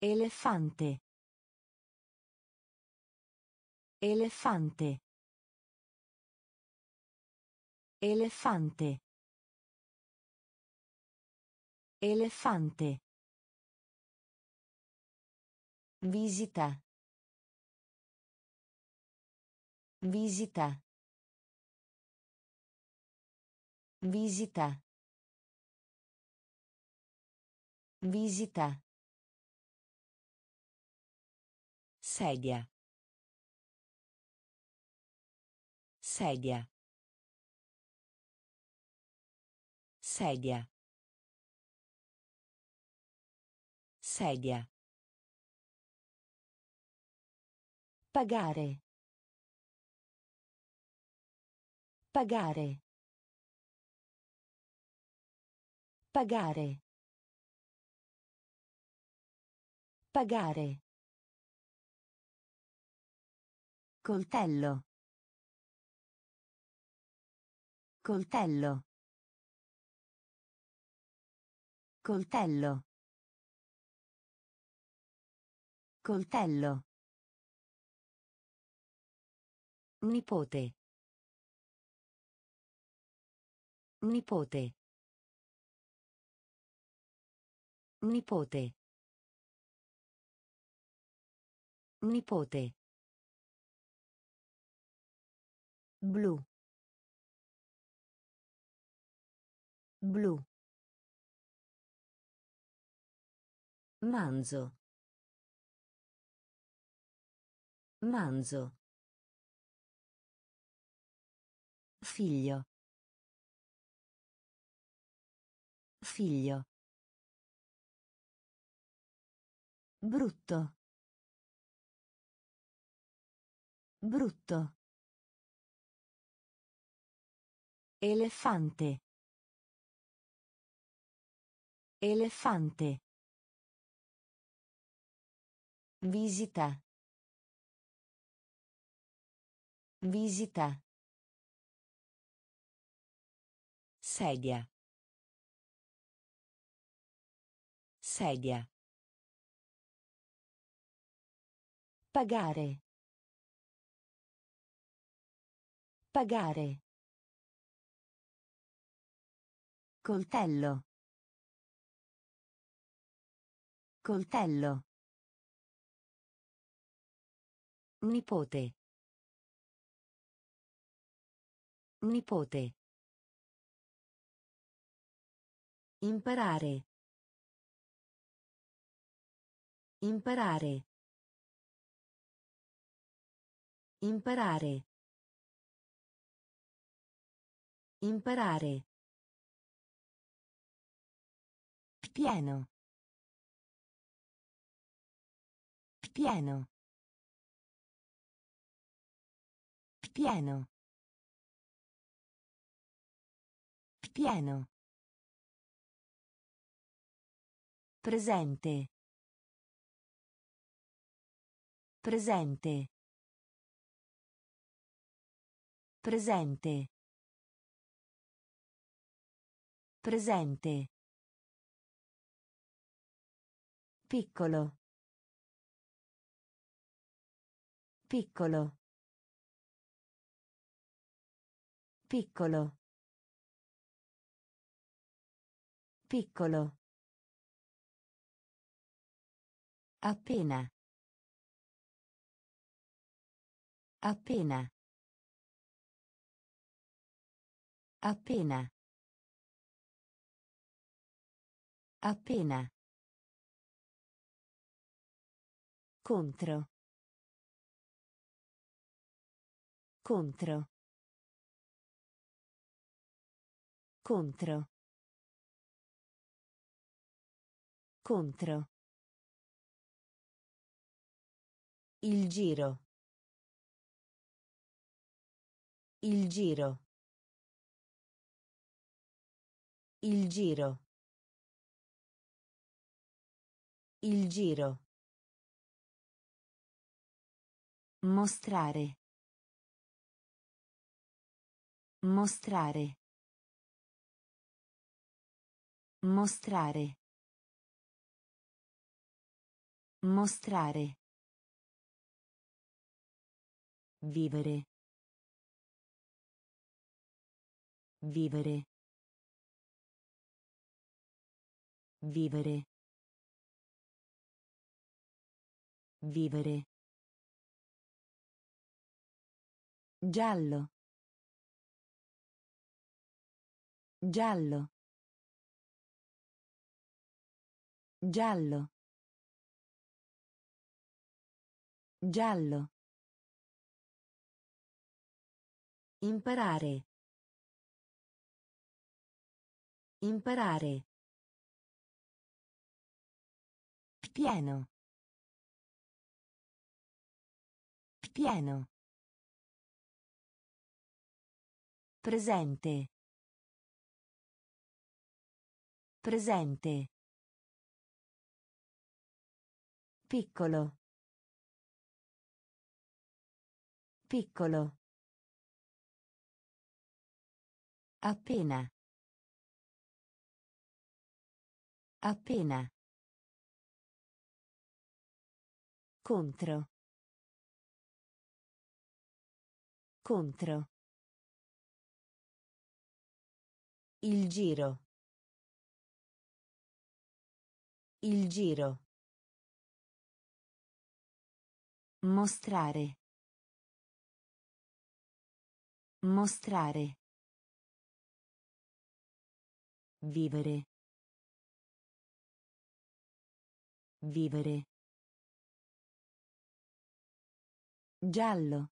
Elefante. Elefante. Elefante. Elefante. Visita. Visita. Visita. Visita. Sedia. Sedia. Sedia. Sedia. Pagare. Pagare. Pagare. Pagare. Coltello. Coltello. Coltello. Coltello. Nipote. Nipote. Nipote. Nipote. Blu. Blu. Manzo. Manzo. Figlio. Figlio. Brutto. Brutto. Elefante. Elefante. Visita. Visita. Sedia. Sedia. Pagare. Pagare. Coltello. Coltello. Nipote. Nipote. Imparare. Imparare. Imparare. Imparare. Pieno. Pieno. Pieno. Pieno. Presente. Presente. Presente. Presente. Piccolo. Piccolo. Piccolo. Piccolo. Appena. Appena. Appena. Appena. Contro. Contro. Contro. Contro. Il giro. Il giro. Il giro. Il giro. Mostrare. Mostrare. Mostrare. Mostrare. Vivere. Vivere. Vivere. Vivere. Giallo. Giallo. Giallo. Giallo. Imparare. Imparare. Pieno. Pieno. Presente. Presente. Piccolo. Piccolo. Appena. Appena. Contro. Contro. Il giro. Il giro. Mostrare. Mostrare. Vivere. Vivere. Giallo.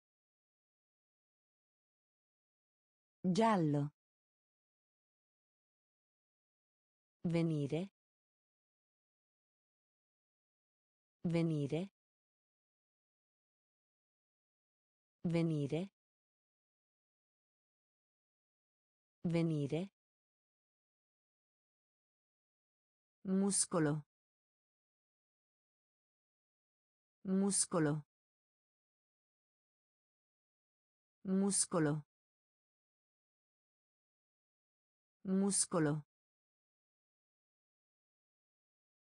Giallo. Venire. Venire. Venire. Venire. Muscolo. Muscolo. Muscolo. Muscolo.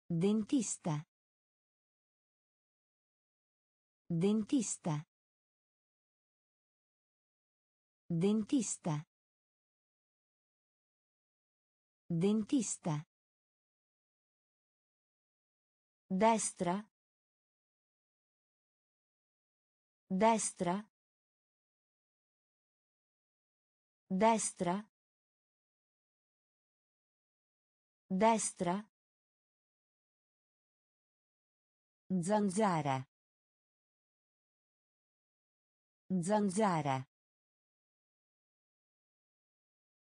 Dentista. Dentista. Dentista. Dentista. Destra. Destra. Destra. Destra. Zanzara. Zanzara.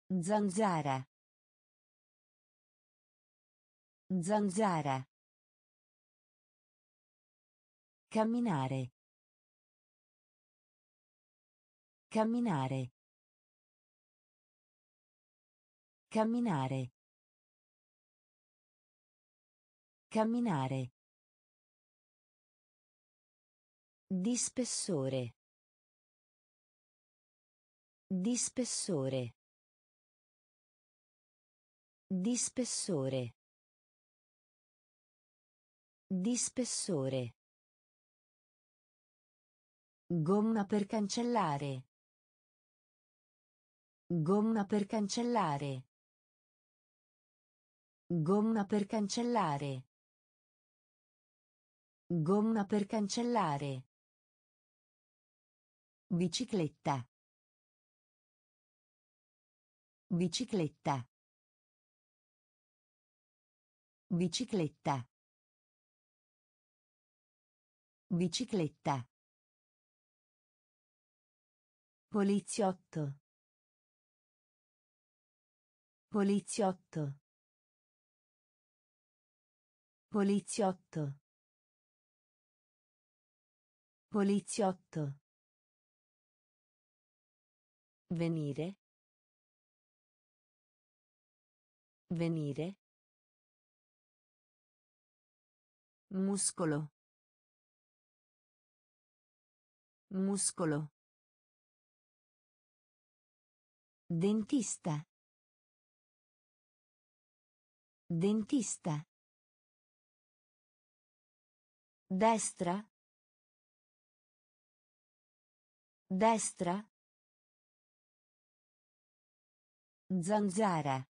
Zanzara. Zanzara. Camminare. Camminare. Camminare. Camminare. Di spessore. Di spessore. Di spessore. Di spessore. Gomma per cancellare. Gomma per cancellare. Gomma per cancellare. Gomma per cancellare. Bicicletta. Bicicletta. Bicicletta. Bicicletta. Poliziotto. Poliziotto. Poliziotto. Poliziotto. Venire. Venire. Muscolo. Muscolo. Dentista. Dentista. Destra. Destra. Zanzara.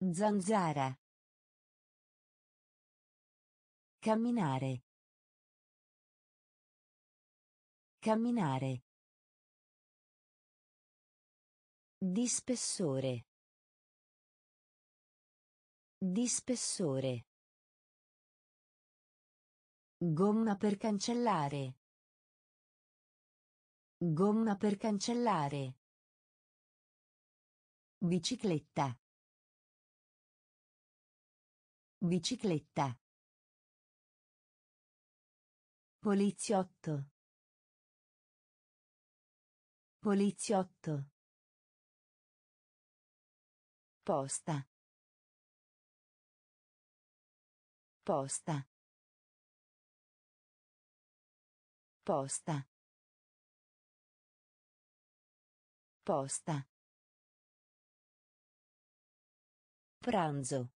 Zanzara. Camminare. Camminare. Di spessore. Di spessore. Gomma per cancellare. Gomma per cancellare. Bicicletta. Bicicletta. Poliziotto. Poliziotto. Posta. Posta. Posta. Posta. Pranzo.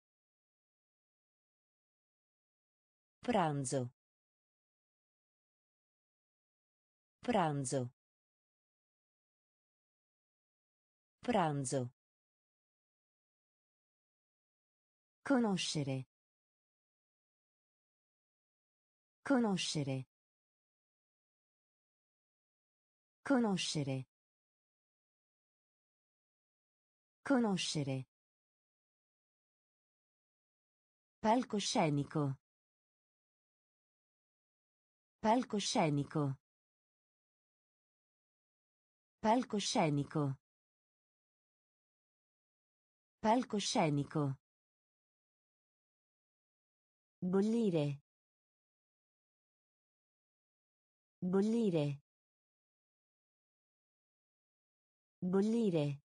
Pranzo. Pranzo. Pranzo. Conoscere. Conoscere. Conoscere. Conoscere. Palcoscenico. Palcoscenico. Palcoscenico. Palcoscenico. Bollire. Bollire. Bollire.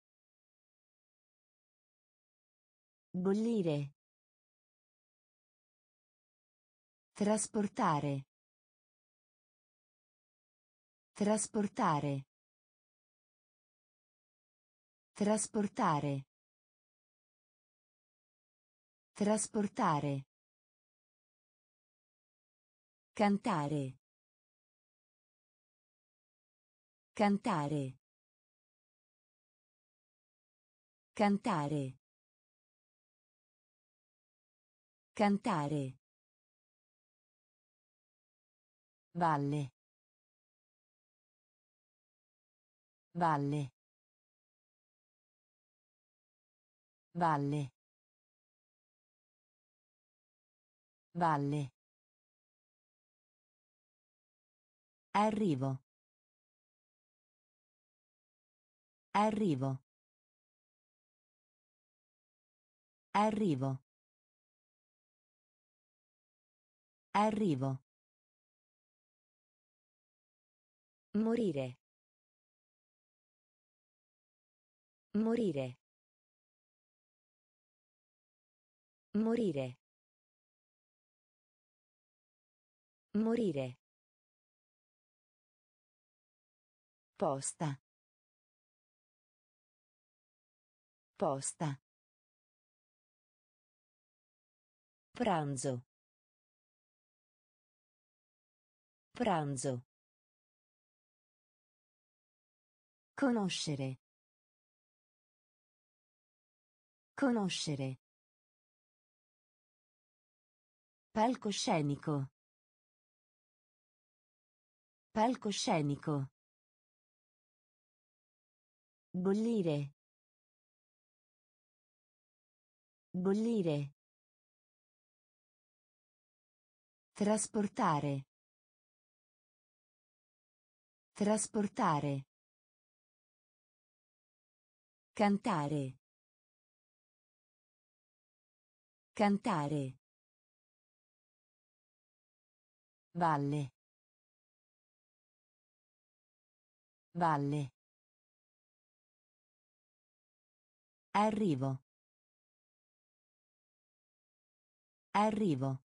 Bollire. Trasportare. Trasportare. Trasportare. Trasportare. Cantare. Cantare. Cantare. Cantare. Valle. Valle. Valle. Valle. Arrivo. Arrivo. Arrivo. Arrivo. Morire. Morire. Morire. Morire. Posta. Posta. Pranzo. Pranzo. Conoscere. Conoscere. Palcoscenico. Palcoscenico. Bollire. Bollire. Trasportare. Trasportare. Cantare. Cantare. Valle. Valle. Arrivo. Arrivo.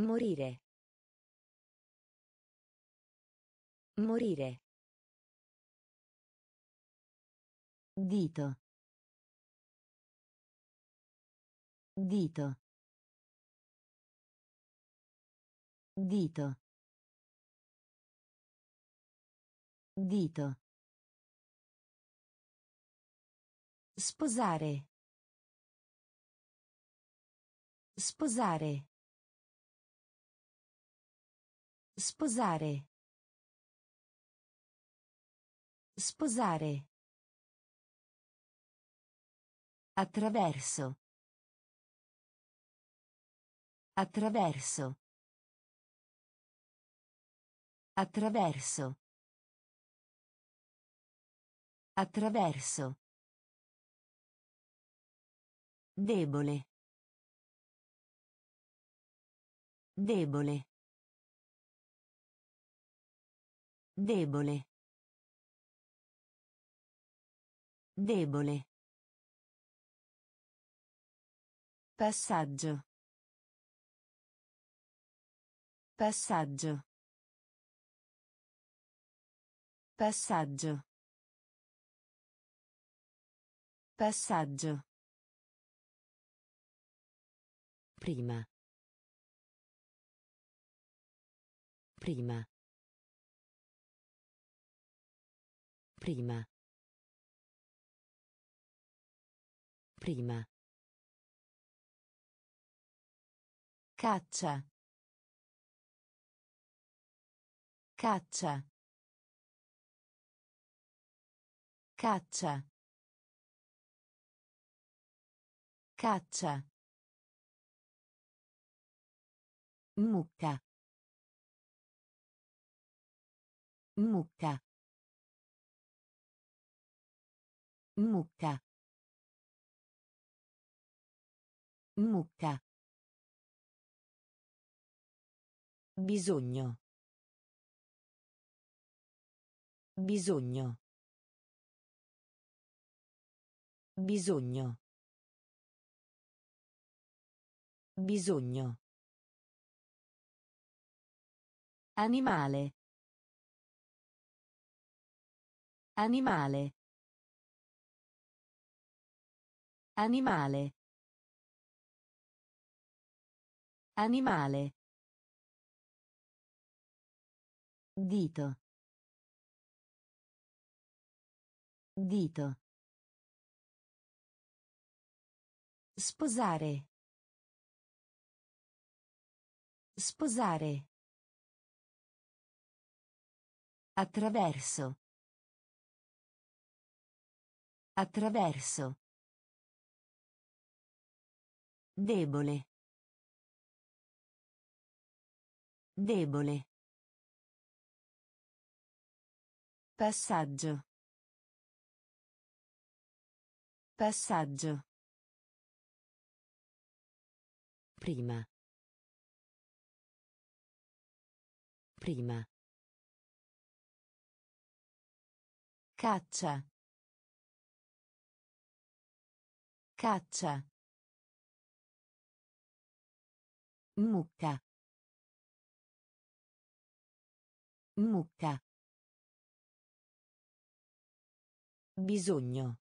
Morire. Morire. Dito. Dito. Dito. Dito. Sposare. Sposare. Sposare. Sposare. Attraverso. Attraverso. Attraverso. Attraverso. Debole. Debole. Debole. Debole. Passaggio. Passaggio. Passaggio. Passaggio. Prima. Prima. Prima. Prima. Caccia. Caccia. Caccia. Caccia. Mucca. Mucca. Mucca. Mucca. Bisogno. Bisogno. Bisogno. Bisogno. Animale. Animale. Animale. Animale. Dito. Dito. Sposare. Sposare. Attraverso. Attraverso. Debole. Debole. Passaggio. Passaggio. Prima. Prima. Caccia. Caccia. Mucca. Mucca. Bisogno.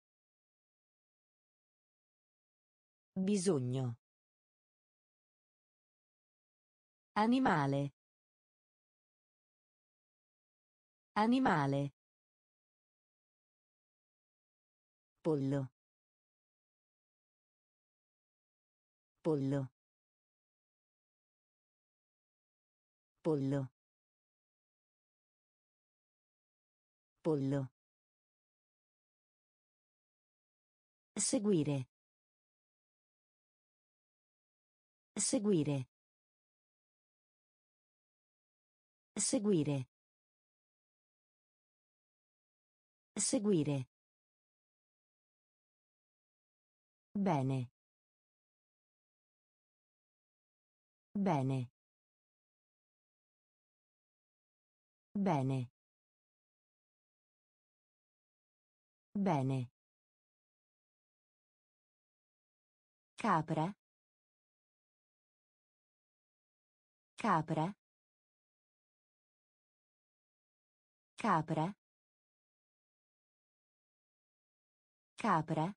Bisogno. Animale. Animale. Pollo. Pollo. Pollo. Pollo. Seguire. Seguire. Seguire. Seguire. Bene. Bene. Bene. Bene. Capra. Capra. Capra. Capra.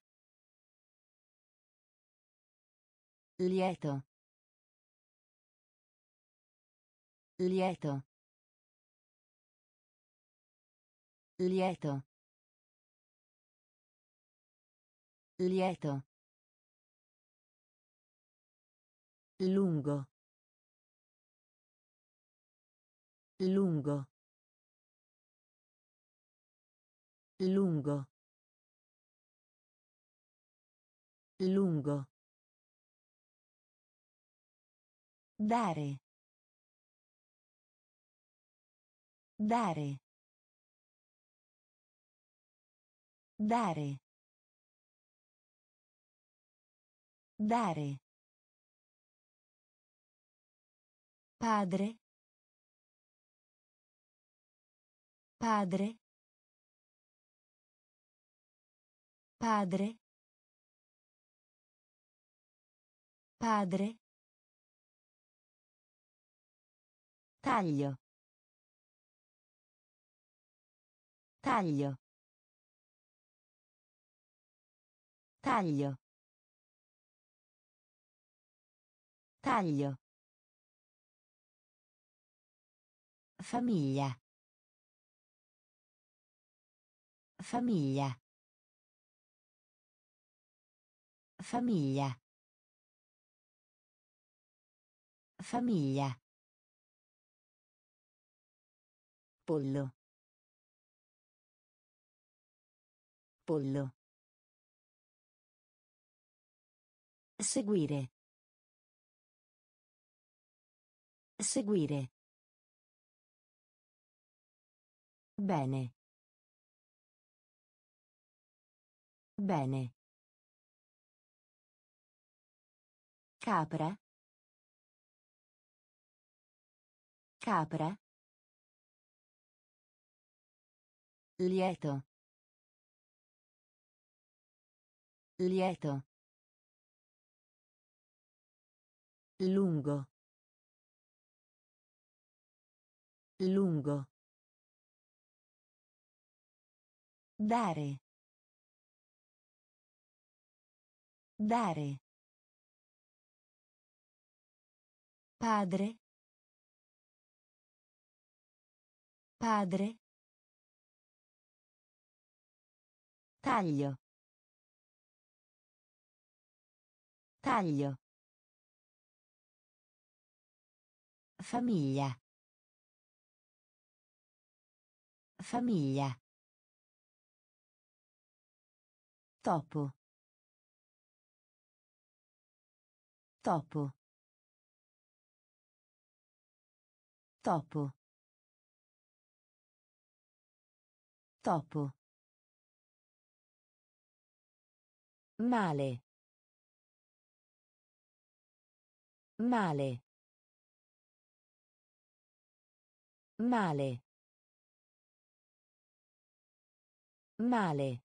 Lieto. Lieto. Lieto. Lieto. Lungo. Lungo. Lungo. Lungo. Dare. Dare. Dare. Dare. Padre. Padre. Padre. Padre. Taglio. Taglio. Taglio. Taglio. Famiglia. Famiglia. Famiglia. Famiglia. Pollo. Pollo. Seguire. Seguire. Bene. Bene. Capra. Capra. Lieto. Lieto. Lungo. Lungo. Dare. Dare. Padre. Padre. Taglio. Taglio. Famiglia. Famiglia. Topo. Topo. Topo. Topo. Male. Male. Male. Male.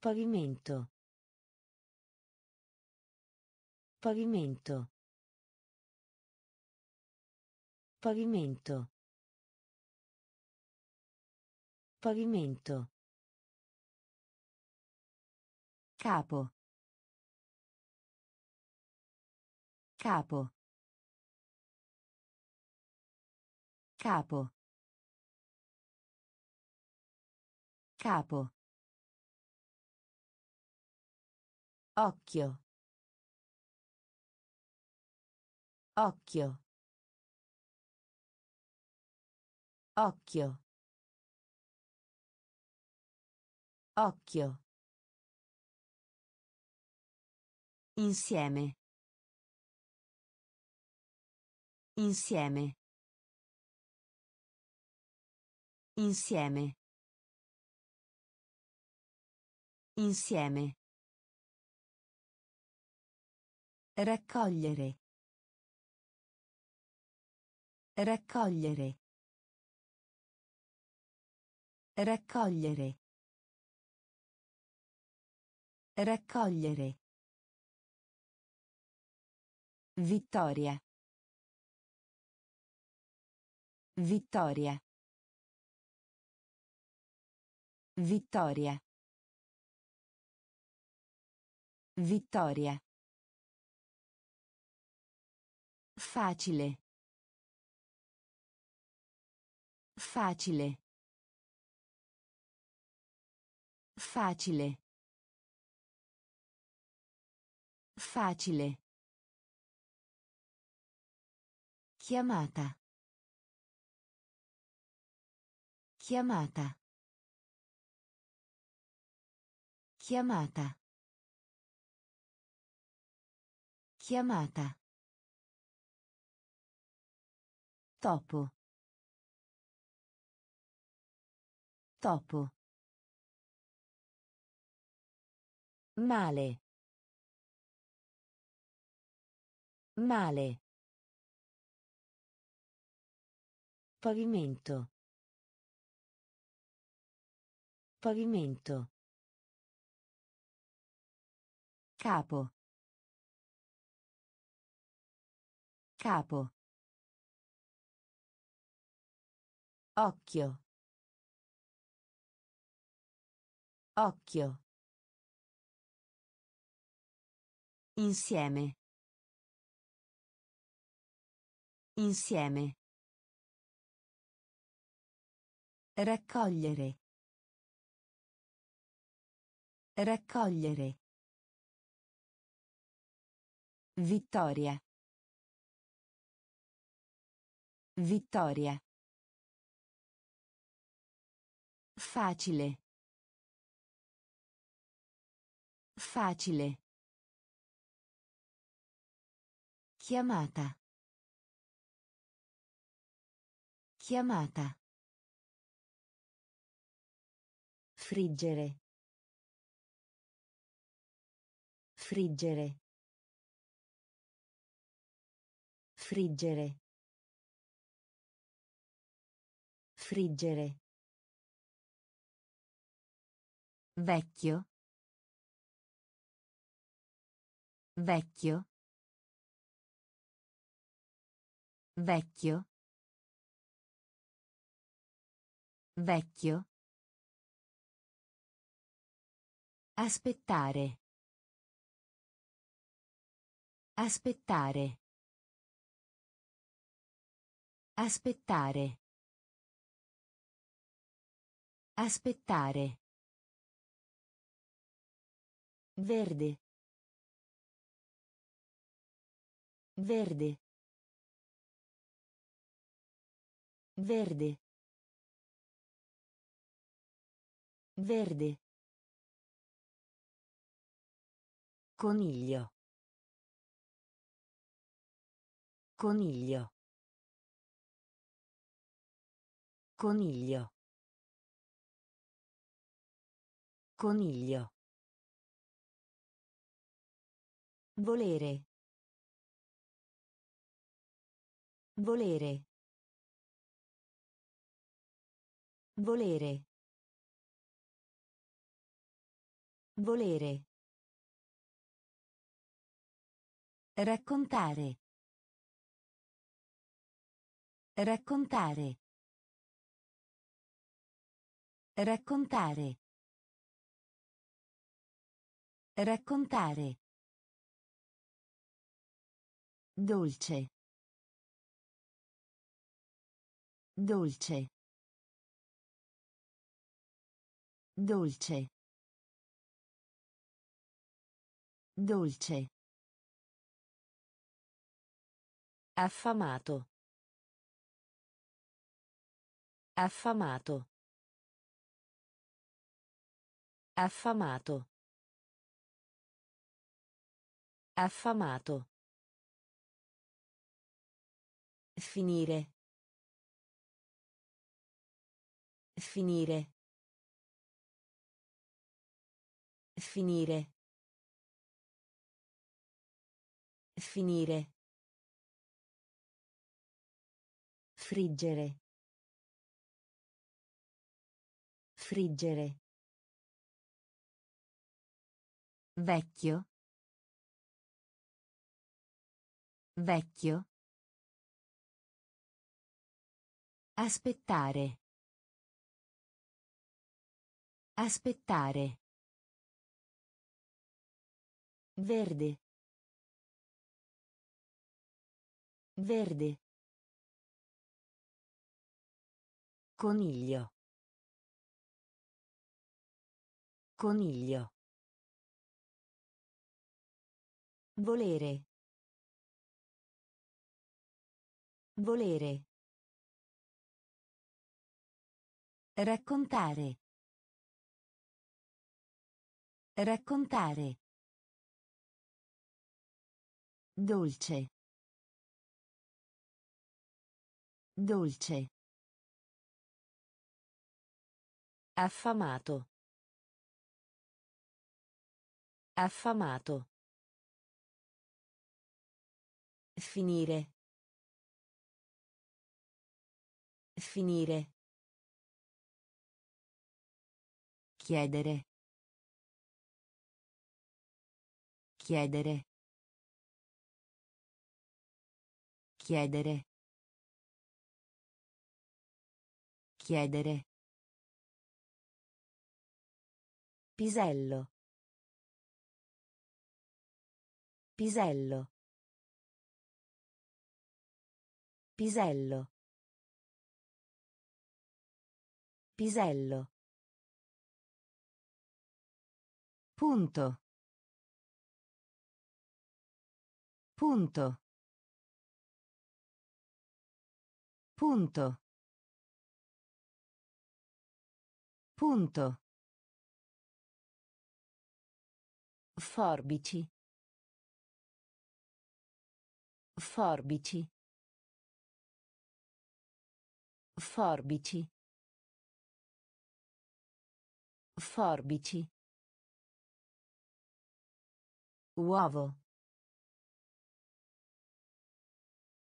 Pavimento. Pavimento. Pavimento. Pavimento. Capo. Capo. Capo. Capo. Occhio. Occhio. Occhio. Occhio. Insieme. Insieme. Insieme. Insieme. Raccogliere. Raccogliere. Raccogliere. Raccogliere. Vittoria. Vittoria. Vittoria. Vittoria. Facile. Facile. Facile. Facile. Chiamata. Chiamata. Chiamata. Chiamata. Topo. Topo. Male. Male. Pavimento. Pavimento. Capo. Capo. Occhio. Occhio. Insieme. Insieme. Raccogliere. Raccogliere. Vittoria. Vittoria. Facile. Facile. Chiamata. Chiamata. Friggere. Friggere. Friggere. Friggere. Vecchio. Vecchio. Vecchio. Vecchio. Aspettare. Aspettare. Aspettare. Aspettare. Verde. Verde. Verde. Verde. Coniglio. Coniglio. Coniglio. Coniglio. Volere. Volere. Volere. Volere. Raccontare. Raccontare. Raccontare. Raccontare. Dolce. Dolce. Dolce. Dolce. Affamato. Affamato. Affamato. Affamato. Finire. Finire. Finire. Finire. Friggere. Friggere. Vecchio. Vecchio. Aspettare. Aspettare. Verde. Verde. Coniglio. Coniglio. Volere. Volere. Raccontare. Raccontare. Dolce. Dolce. Affamato. Affamato. Finire. Finire. Chiedere. Chiedere. Chiedere. Chiedere. Pisello. Pisello. Pisello. Pisello. Punto. Punto. Punto. Punto. Forbici. Forbici. Forbici. Forbici. Uovo.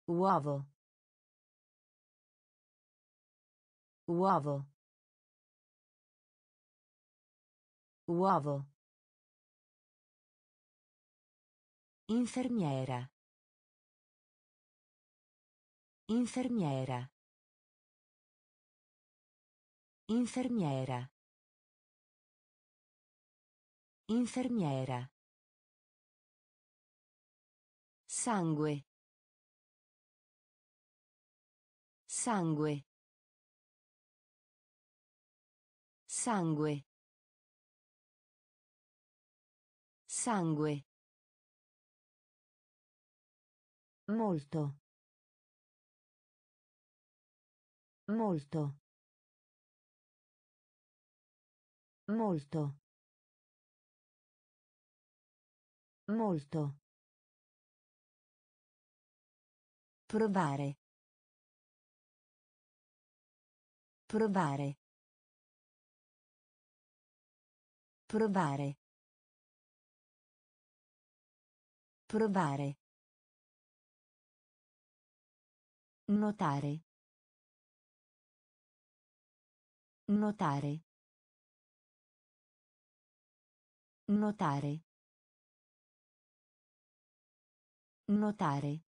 Uovo. Uovo. Uovo. Infermiera. Infermiera. Infermiera. Infermiera. Sangue. Sangue. Sangue. Sangue. Molto. Molto. Molto. Molto. Provare. Provare. Provare. Provare. Notare. Notare. Notare. Notare.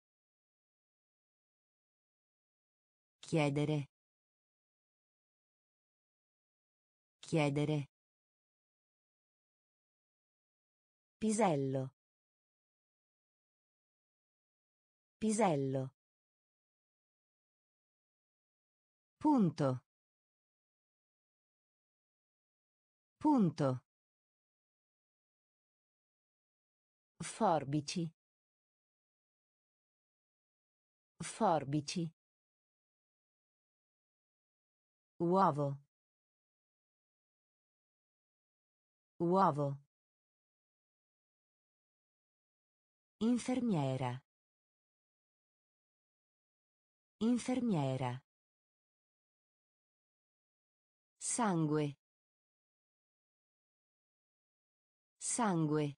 Chiedere. Chiedere. Pisello. Pisello. Punto. Punto. Forbici. Forbici. Uovo. Uovo. Infermiera. Infermiera. Sangue. Sangue.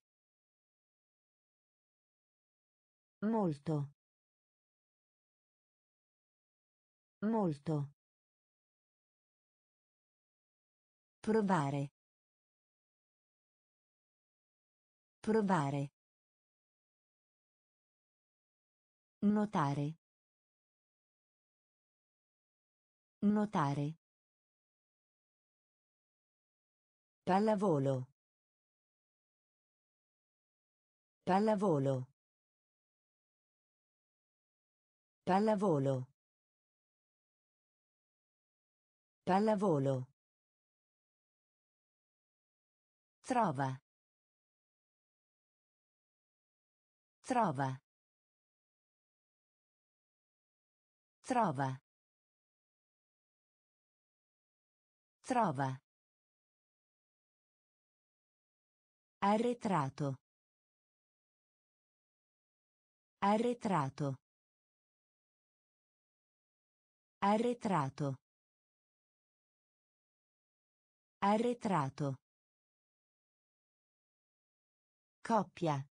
Molto. Molto. Provare. Provare. Notare. Notare. Pallavolo. Pallavolo. Pallavolo. Pallavolo. Trova. Trova. Trova. Trova. Arretrato. Arretrato. Arretrato. Arretrato. Coppia.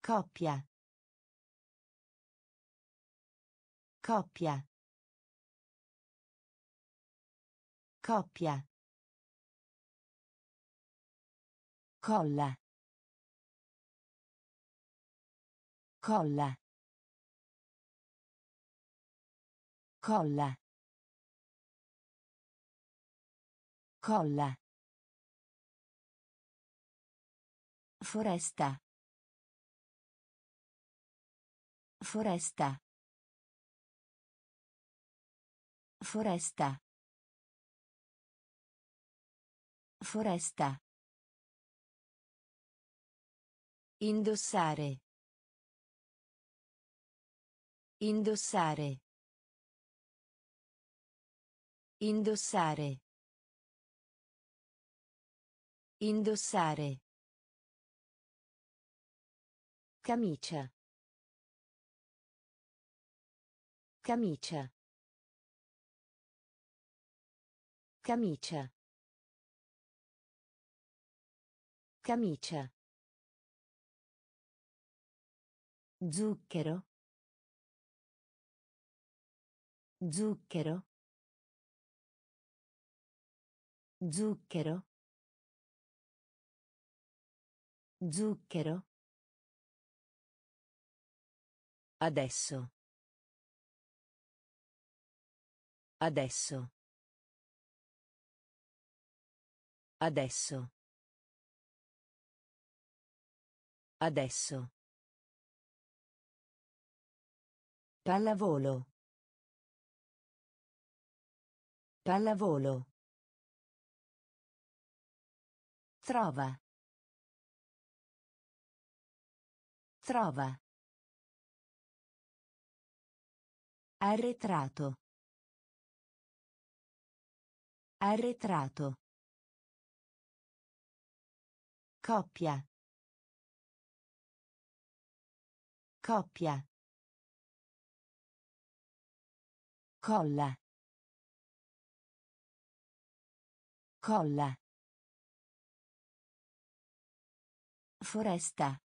Coppia. Coppia. Coppia. Colla. Colla. Colla. Colla. Foresta. Foresta. Foresta. Foresta. Indossare. Indossare. Indossare. Indossare. Camicia. Camicia. Camicia. Camicia. Zucchero. Zucchero. Zucchero. Zucchero. Adesso. Adesso. Adesso. Adesso. Pallavolo. Pallavolo. Trova. Trova. Arretrato. Arretrato. Coppia. Coppia. Colla. Colla. Foresta.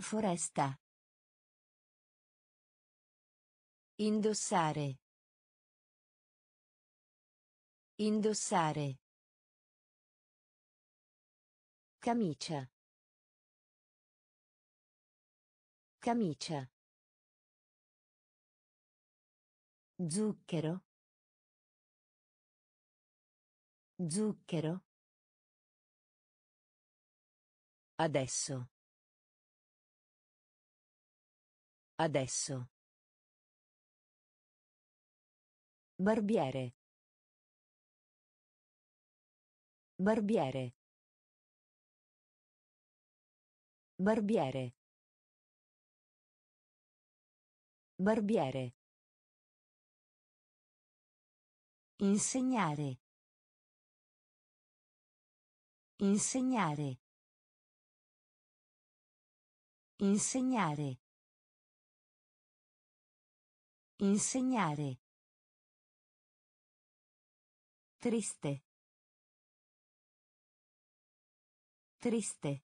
Foresta. Indossare. Indossare. Camicia. Camicia. Zucchero. Zucchero. Adesso. Adesso. Barbiere. Barbiere. Barbiere. Barbiere. Insegnare. Insegnare. Insegnare. Insegnare. Triste. Triste.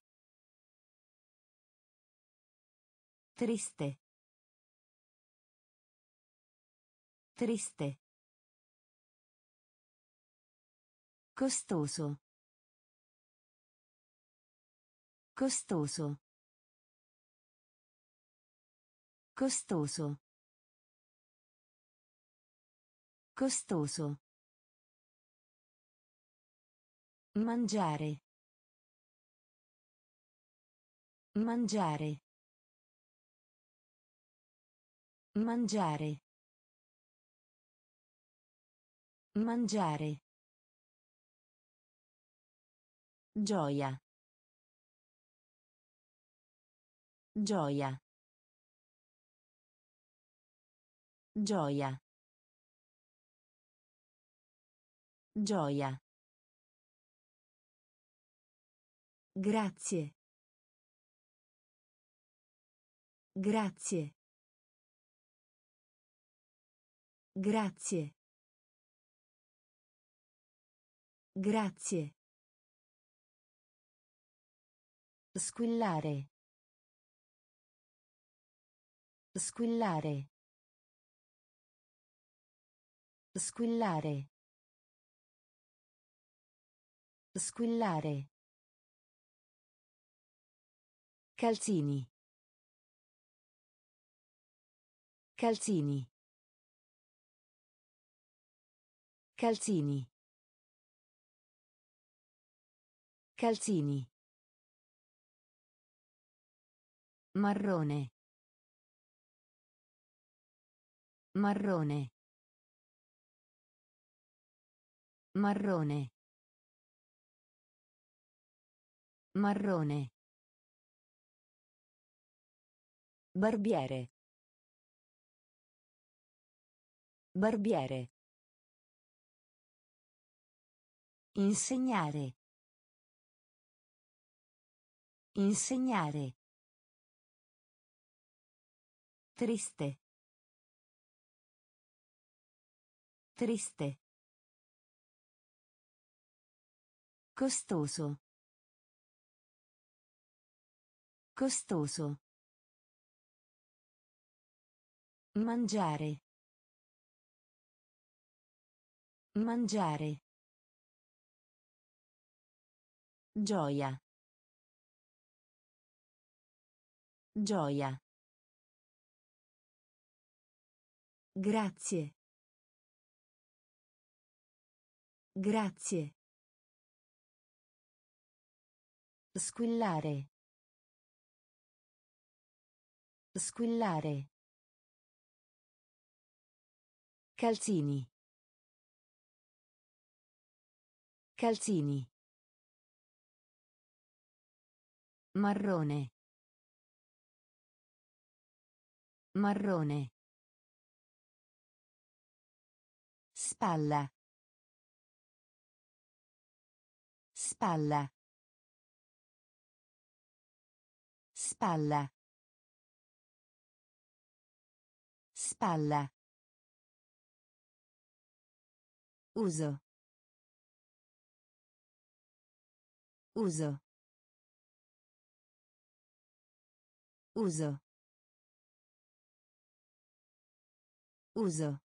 Triste. Triste. Costoso. Costoso. Costoso. Costoso. Mangiare. Mangiare. Mangiare. Mangiare. Gioia. Gioia. Gioia. Gioia. Grazie. Grazie. Grazie. Grazie. Squillare. Squillare. Squillare. Squillare. Calzini. Calzini. Calzini. Calzini. Marrone. Marrone. Marrone. Marrone. Barbiere. Barbiere. Insegnare. Insegnare. Triste. Triste. Costoso. Costoso. Mangiare. Mangiare. Gioia. Gioia. Grazie. Grazie. Squillare. Squillare. Calzini. Calzini. Marrone. Marrone. Spalla. Spalla. Spalla. Spalla. Uso. Uso. Uso. Uso.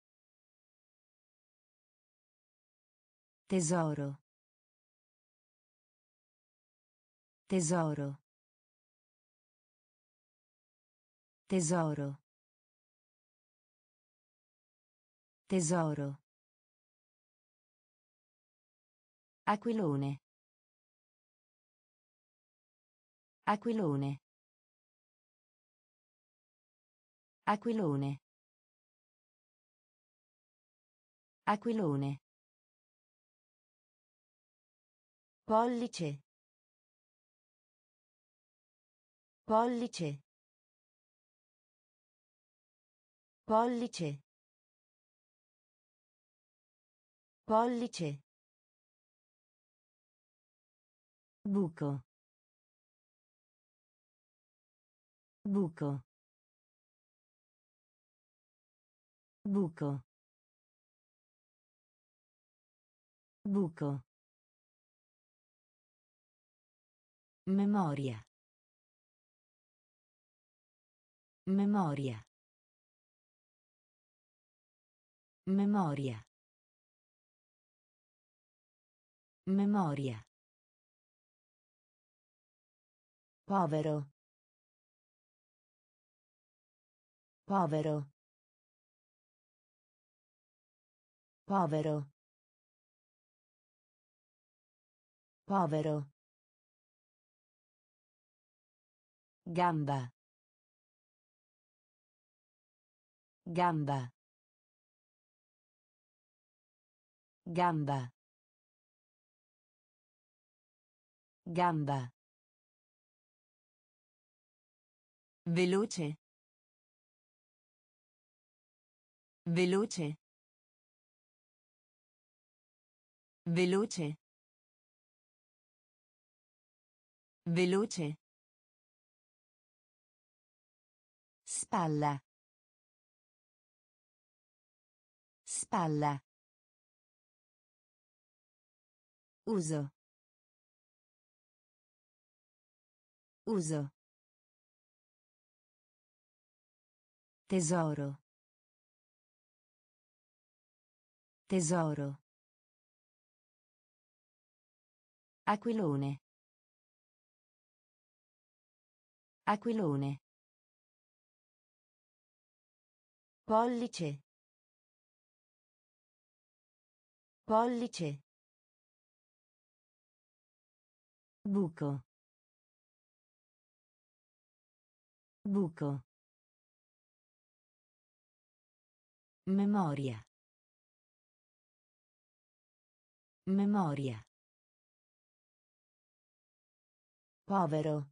Tesoro. Tesoro. Tesoro. Tesoro. Aquilone. Aquilone. Aquilone. Aquilone. Pollice. Pollice. Pollice. Pollice. Buco. Buco. Buco. Buco. Memoria. Memoria. Memoria. Memoria. Povero. Povero. Povero. Povero. Gamba. Gamba. Gamba. Gamba. Veloce. Veloce. Veloce. Veloce. Spalla. Spalla. Uso. Uso. Tesoro. Tesoro. Aquilone. Aquilone. Pollice. Pollice. Buco. Buco. Memoria. Memoria. Povero.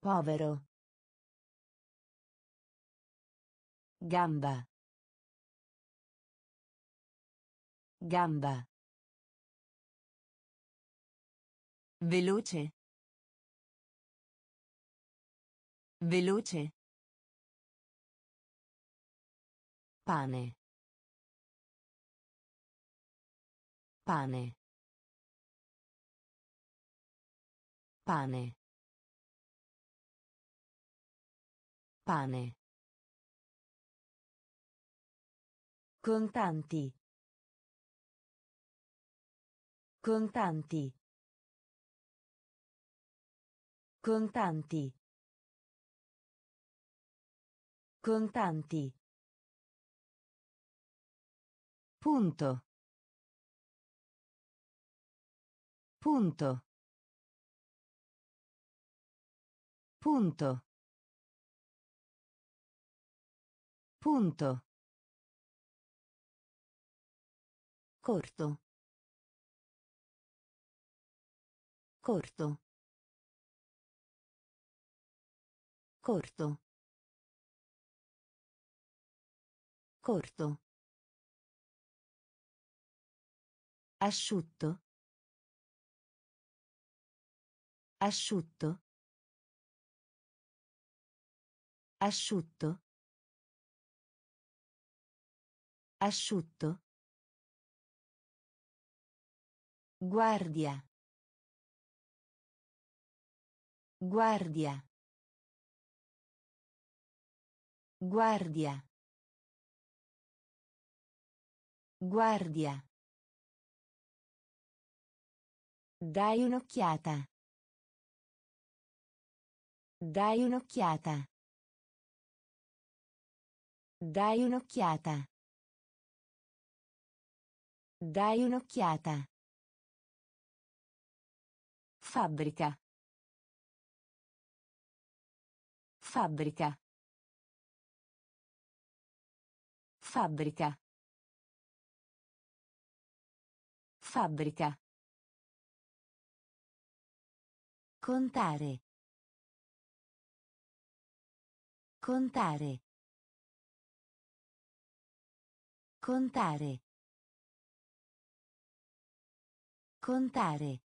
Povero. Gamba. Gamba. Veloce. Veloce. Pane. Pane. Pane. Pane. Contanti. Contanti. Contanti. Contanti. Punto. Punto. Punto. Punto. Corto. Corto. Corto. Corto. Asciutto. Asciutto. Asciutto. Asciutto. Guardia. Guardia. Guardia. Guardia. Dai un'occhiata. Dai un'occhiata. Dai un'occhiata. Dai un'occhiata. Fabbrica. Fabbrica. Fabbrica. Fabbrica. Contare. Contare. Contare. Contare.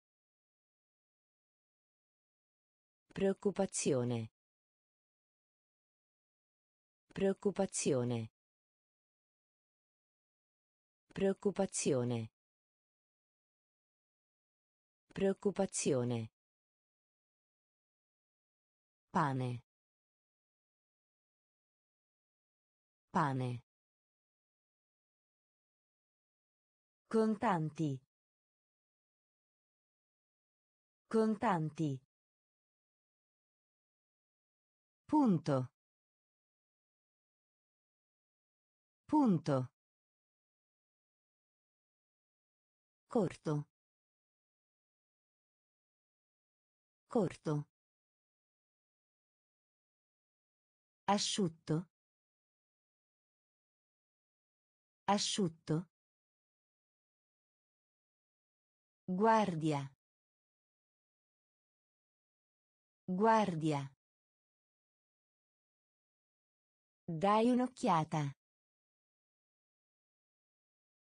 Preoccupazione. Preoccupazione. Preoccupazione. Preoccupazione. Pane. Pane. Contanti. Contanti. Punto. Punto. Corto. Corto. Asciutto. Asciutto. Guardia. Guardia. Dai un'occhiata.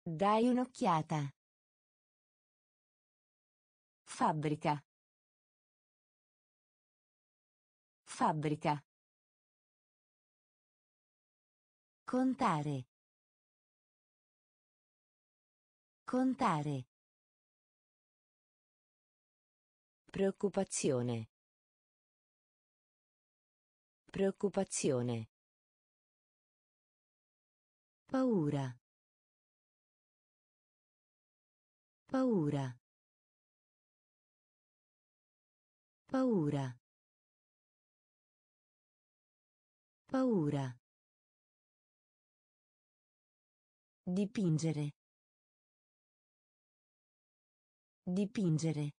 Dai un'occhiata. Fabbrica. Fabbrica. Contare. Contare. Preoccupazione. Preoccupazione. Paura. Paura. Paura. Paura. Dipingere. Dipingere.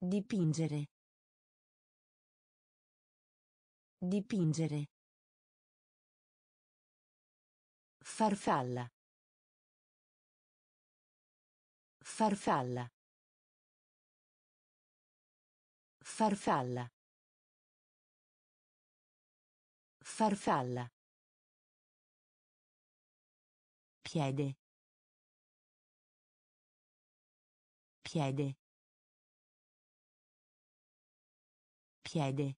Dipingere. Dipingere. Farfalla. Farfalla. Farfalla. Farfalla. Piede. Piede. Piede.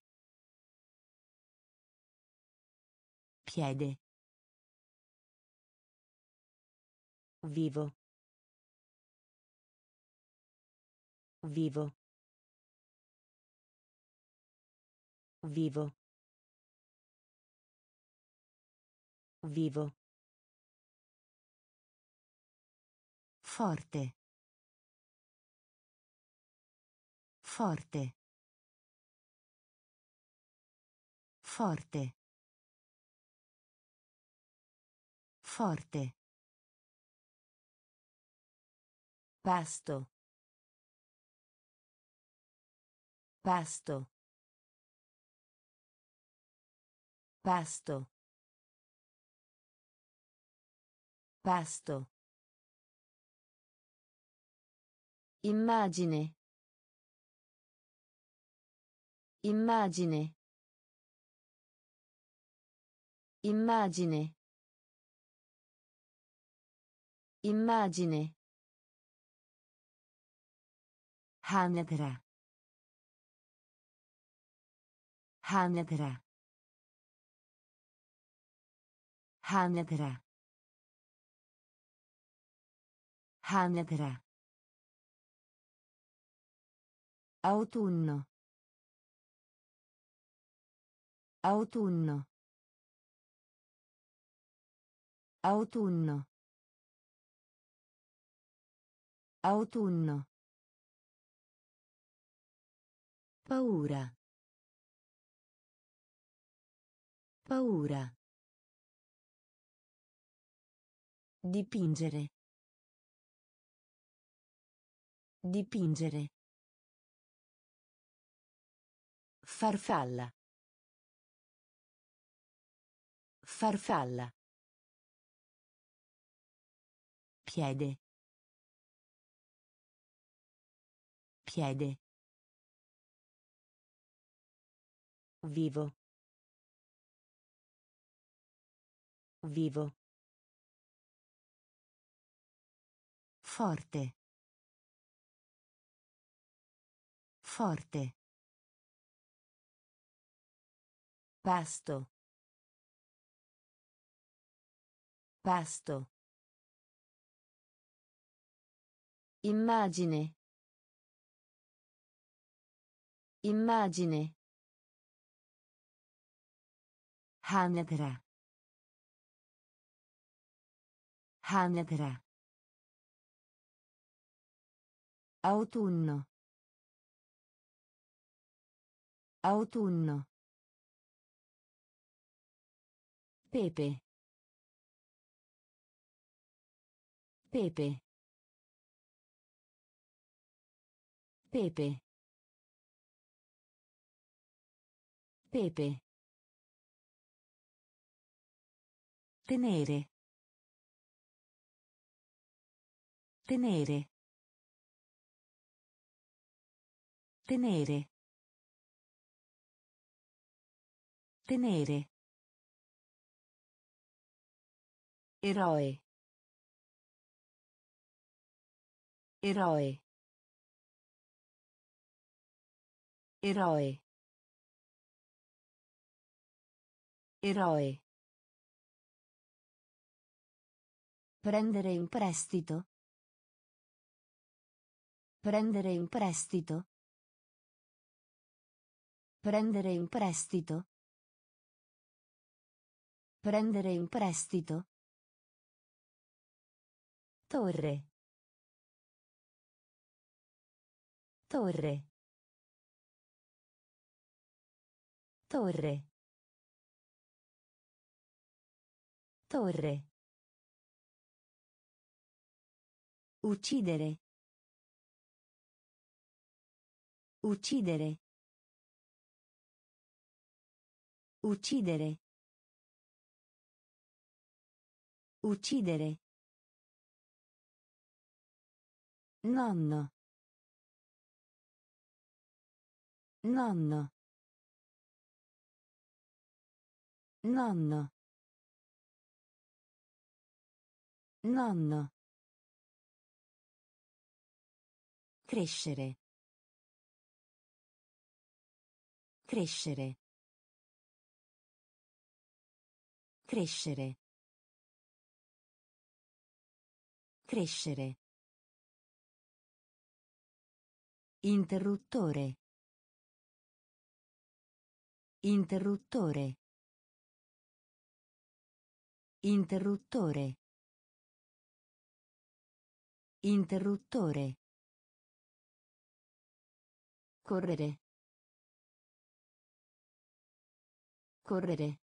Piede. Vivo. Vivo. Vivo. Vivo. Forte. Forte. Forte. Forte. Pasto. Pasto. Pasto. Pasto. Immagine. Immagine. Immagine. Immagine. Hanedra. Hanedra. Hanedra. Hanedra. Autunno. Autunno. Autunno. Autunno. Paura. Paura. Dipingere. Dipingere. Farfalla. Farfalla. Piede. Piede. Vivo. Vivo. Forte. Forte. Pasto. Pasto. Immagine. Immagine. Hanedra. Hanedra. Autunno. Autunno. Pepe. Pepe. Pepe. Pepe. Tenere. Tenere. Tenere. Tenere. Eroe. Eroe. Eroe. Eroe. Prendere in prestito. Prendere in prestito. Prendere in prestito. Prendere in prestito. Torre. Torre. Torre. Torre. Uccidere. Uccidere. Uccidere. Uccidere. Nonno. Nonno. Nonno. Nonno. Crescere. Crescere. Crescere. Crescere. Interruttore. Interruttore. Interruttore. Interruttore. Correre. Correre.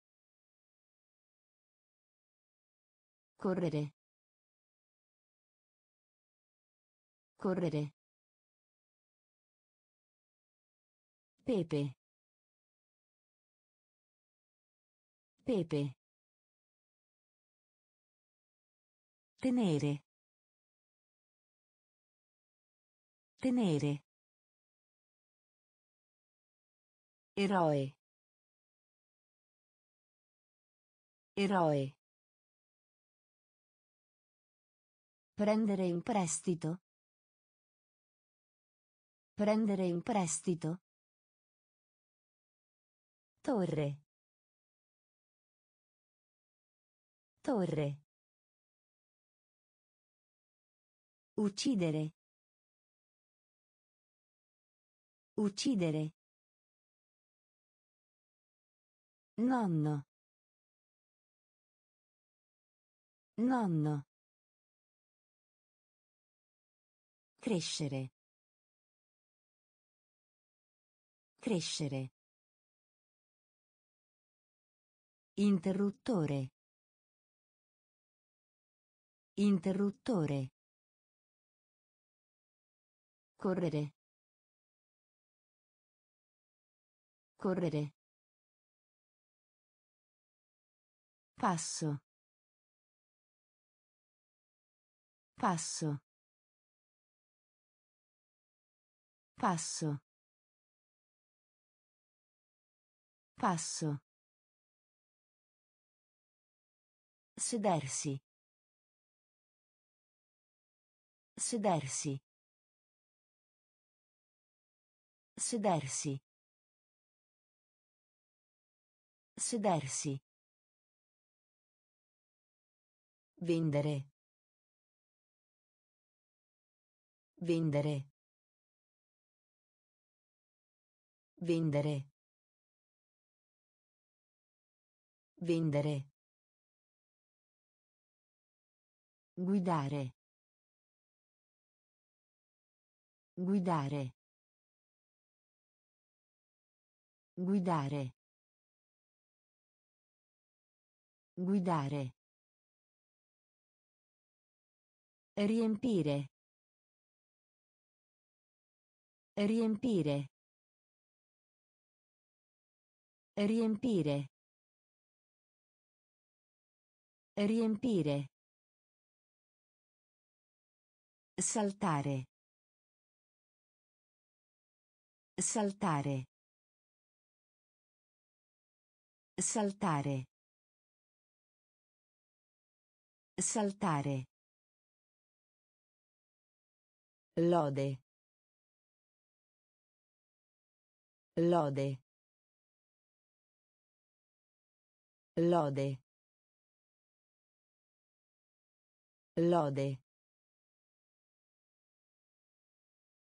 Correre. Correre. Pepe. Pepe. Tenere. Tenere. Eroe. Eroe. Prendere in prestito. Prendere in prestito. Torre. Torre. Uccidere. Uccidere. Nonno. Nonno. Crescere. Crescere. Interruttore. Interruttore. Correre. Correre. Passo. Passo. Passo. Passo. Sedersi. Sedersi. Sedersi. Sedersi. Vendere. Vendere. Vendere. Vendere. Guidare. Guidare. Guidare. Guidare. Riempire. Riempire. Riempire. Riempire. Saltare. Saltare. Saltare. Saltare. Lode. Lode. Lode. Lode.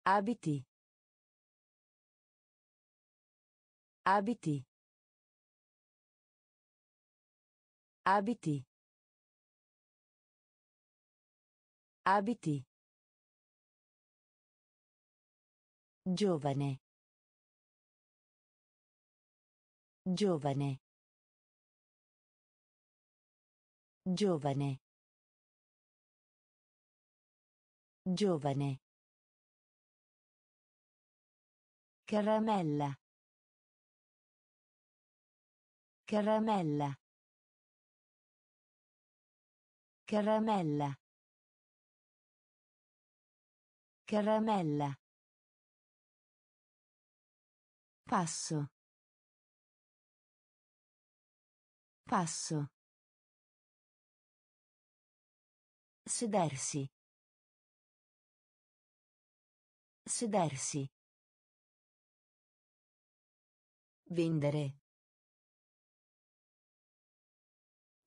Abiti. Abiti. Abiti. Abiti. Giovane. Giovane. Giovane. Giovane. Caramella. Caramella. Caramella. Caramella. Passo. Passo. Sedersi. Sedersi. Vendere.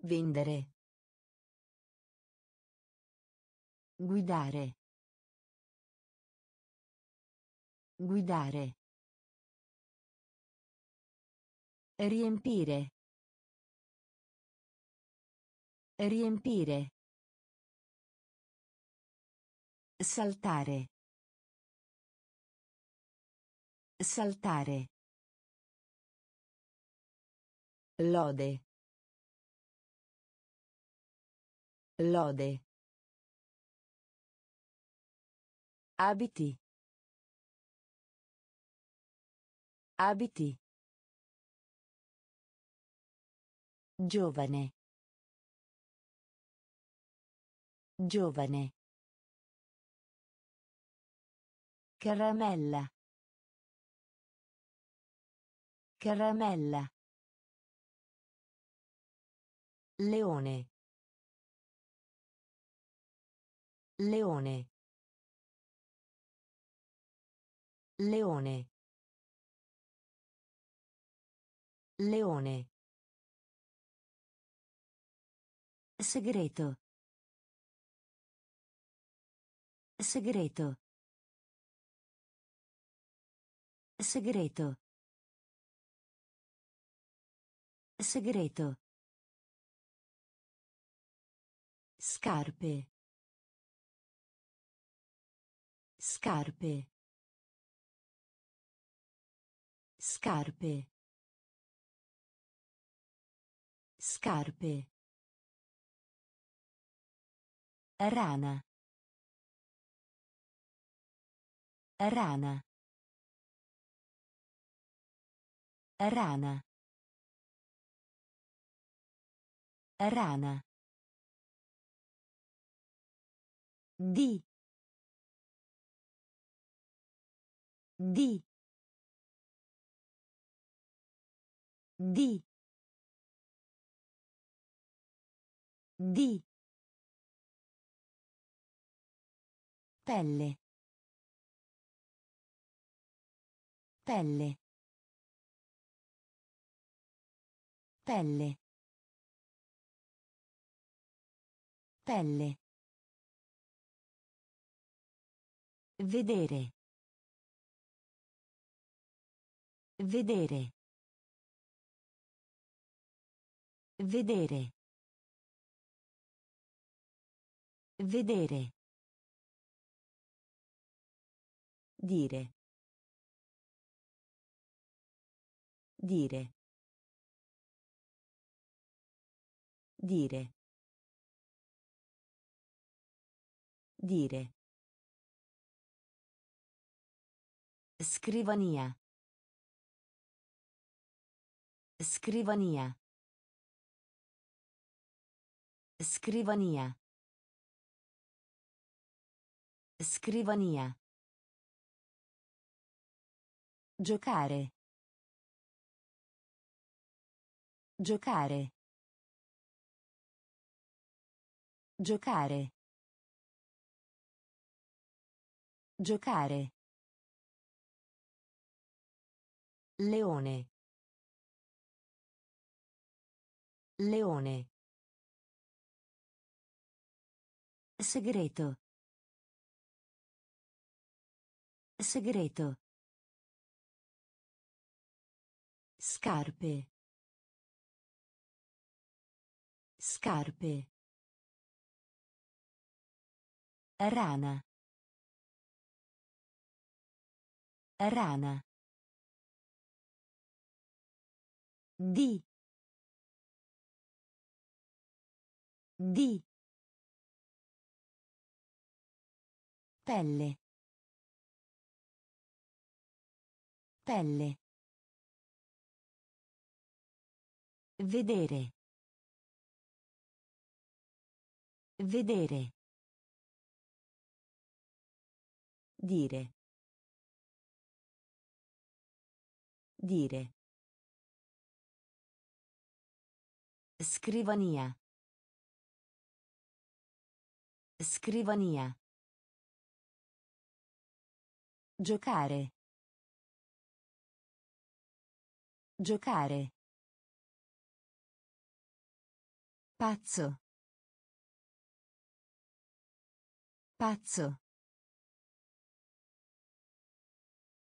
Vendere. Guidare. Guidare. Riempire. Riempire. Saltare. Saltare. Lode. Lode. Abiti. Abiti. Giovane. Giovane. Caramella. Caramella. Leone. Leone. Leone. Leone. Segreto. Segreto. Segreto. Segreto. Scarpe. Scarpe. Scarpe. Scarpe. Rana. Rana. Rana. Rana. Di. Di. Di. Di. Pelle. Pelle. Pelle. Pelle. Vedere. Vedere. Vedere. Vedere. Dire. Dire. Dire. Dire. Scrivania. Scrivania. Scrivania. Scrivania. Giocare. Giocare. Giocare. Giocare. Leone. Leone. Segreto. Segreto. Scarpe. Scarpe. Rana. Rana. Di. Di. Pelle. Pelle. Vedere. Vedere. Dire. Dire. Scrivania. Scrivania. Giocare. Giocare. Pazzo. Pazzo.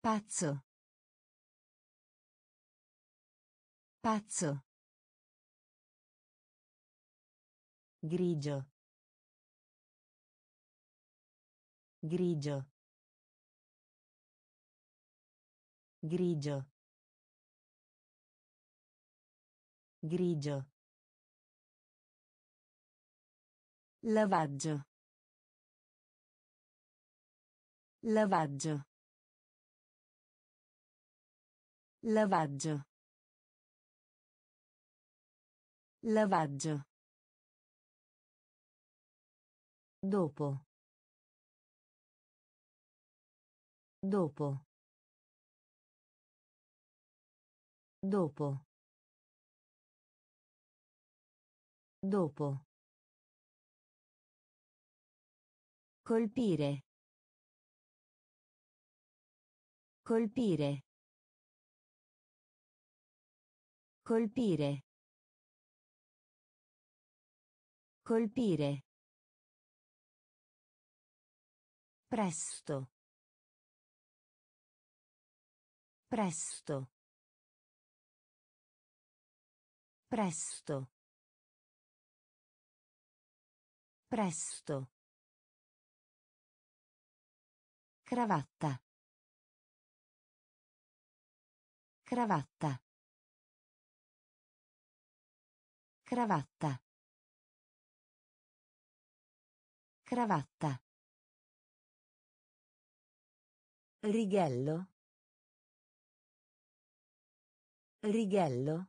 Pazzo. Pazzo. Grigio. Grigio. Grigio. Grigio. Lavaggio. Lavaggio. Lavaggio. Lavaggio. Dopo. Dopo. Dopo. Dopo. Colpire. Colpire. Colpire. Colpire. Presto. Presto. Presto. Presto. Cravatta. Cravatta. Cravatta. Cravatta. Righello. Righello.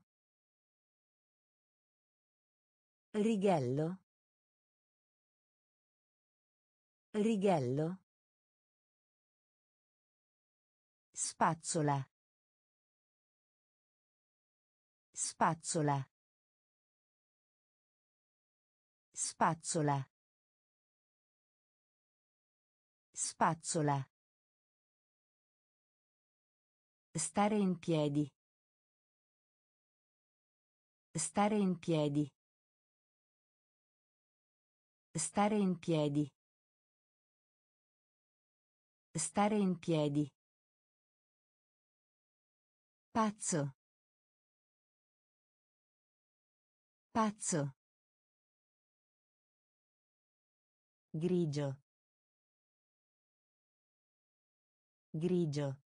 Righello. Righello. Spazzola. Spazzola. Spazzola. Spazzola. Stare in piedi. Stare in piedi. Stare in piedi. Stare in piedi. Pazzo. Pazzo. Grigio. Grigio.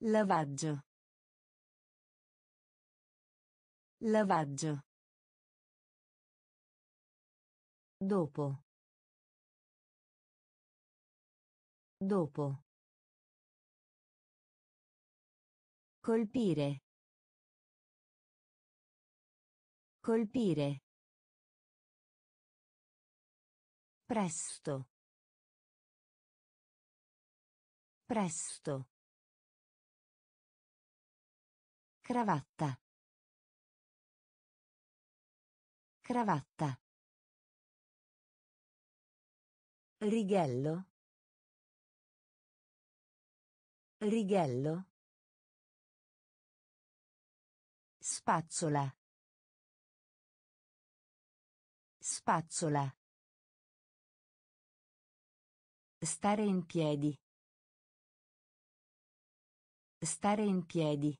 Lavaggio. Lavaggio. Dopo. Dopo. Colpire. Colpire. Presto. Presto. Cravatta. Cravatta. Righello. Righello. Spazzola. Spazzola. Stare in piedi. Stare in piedi.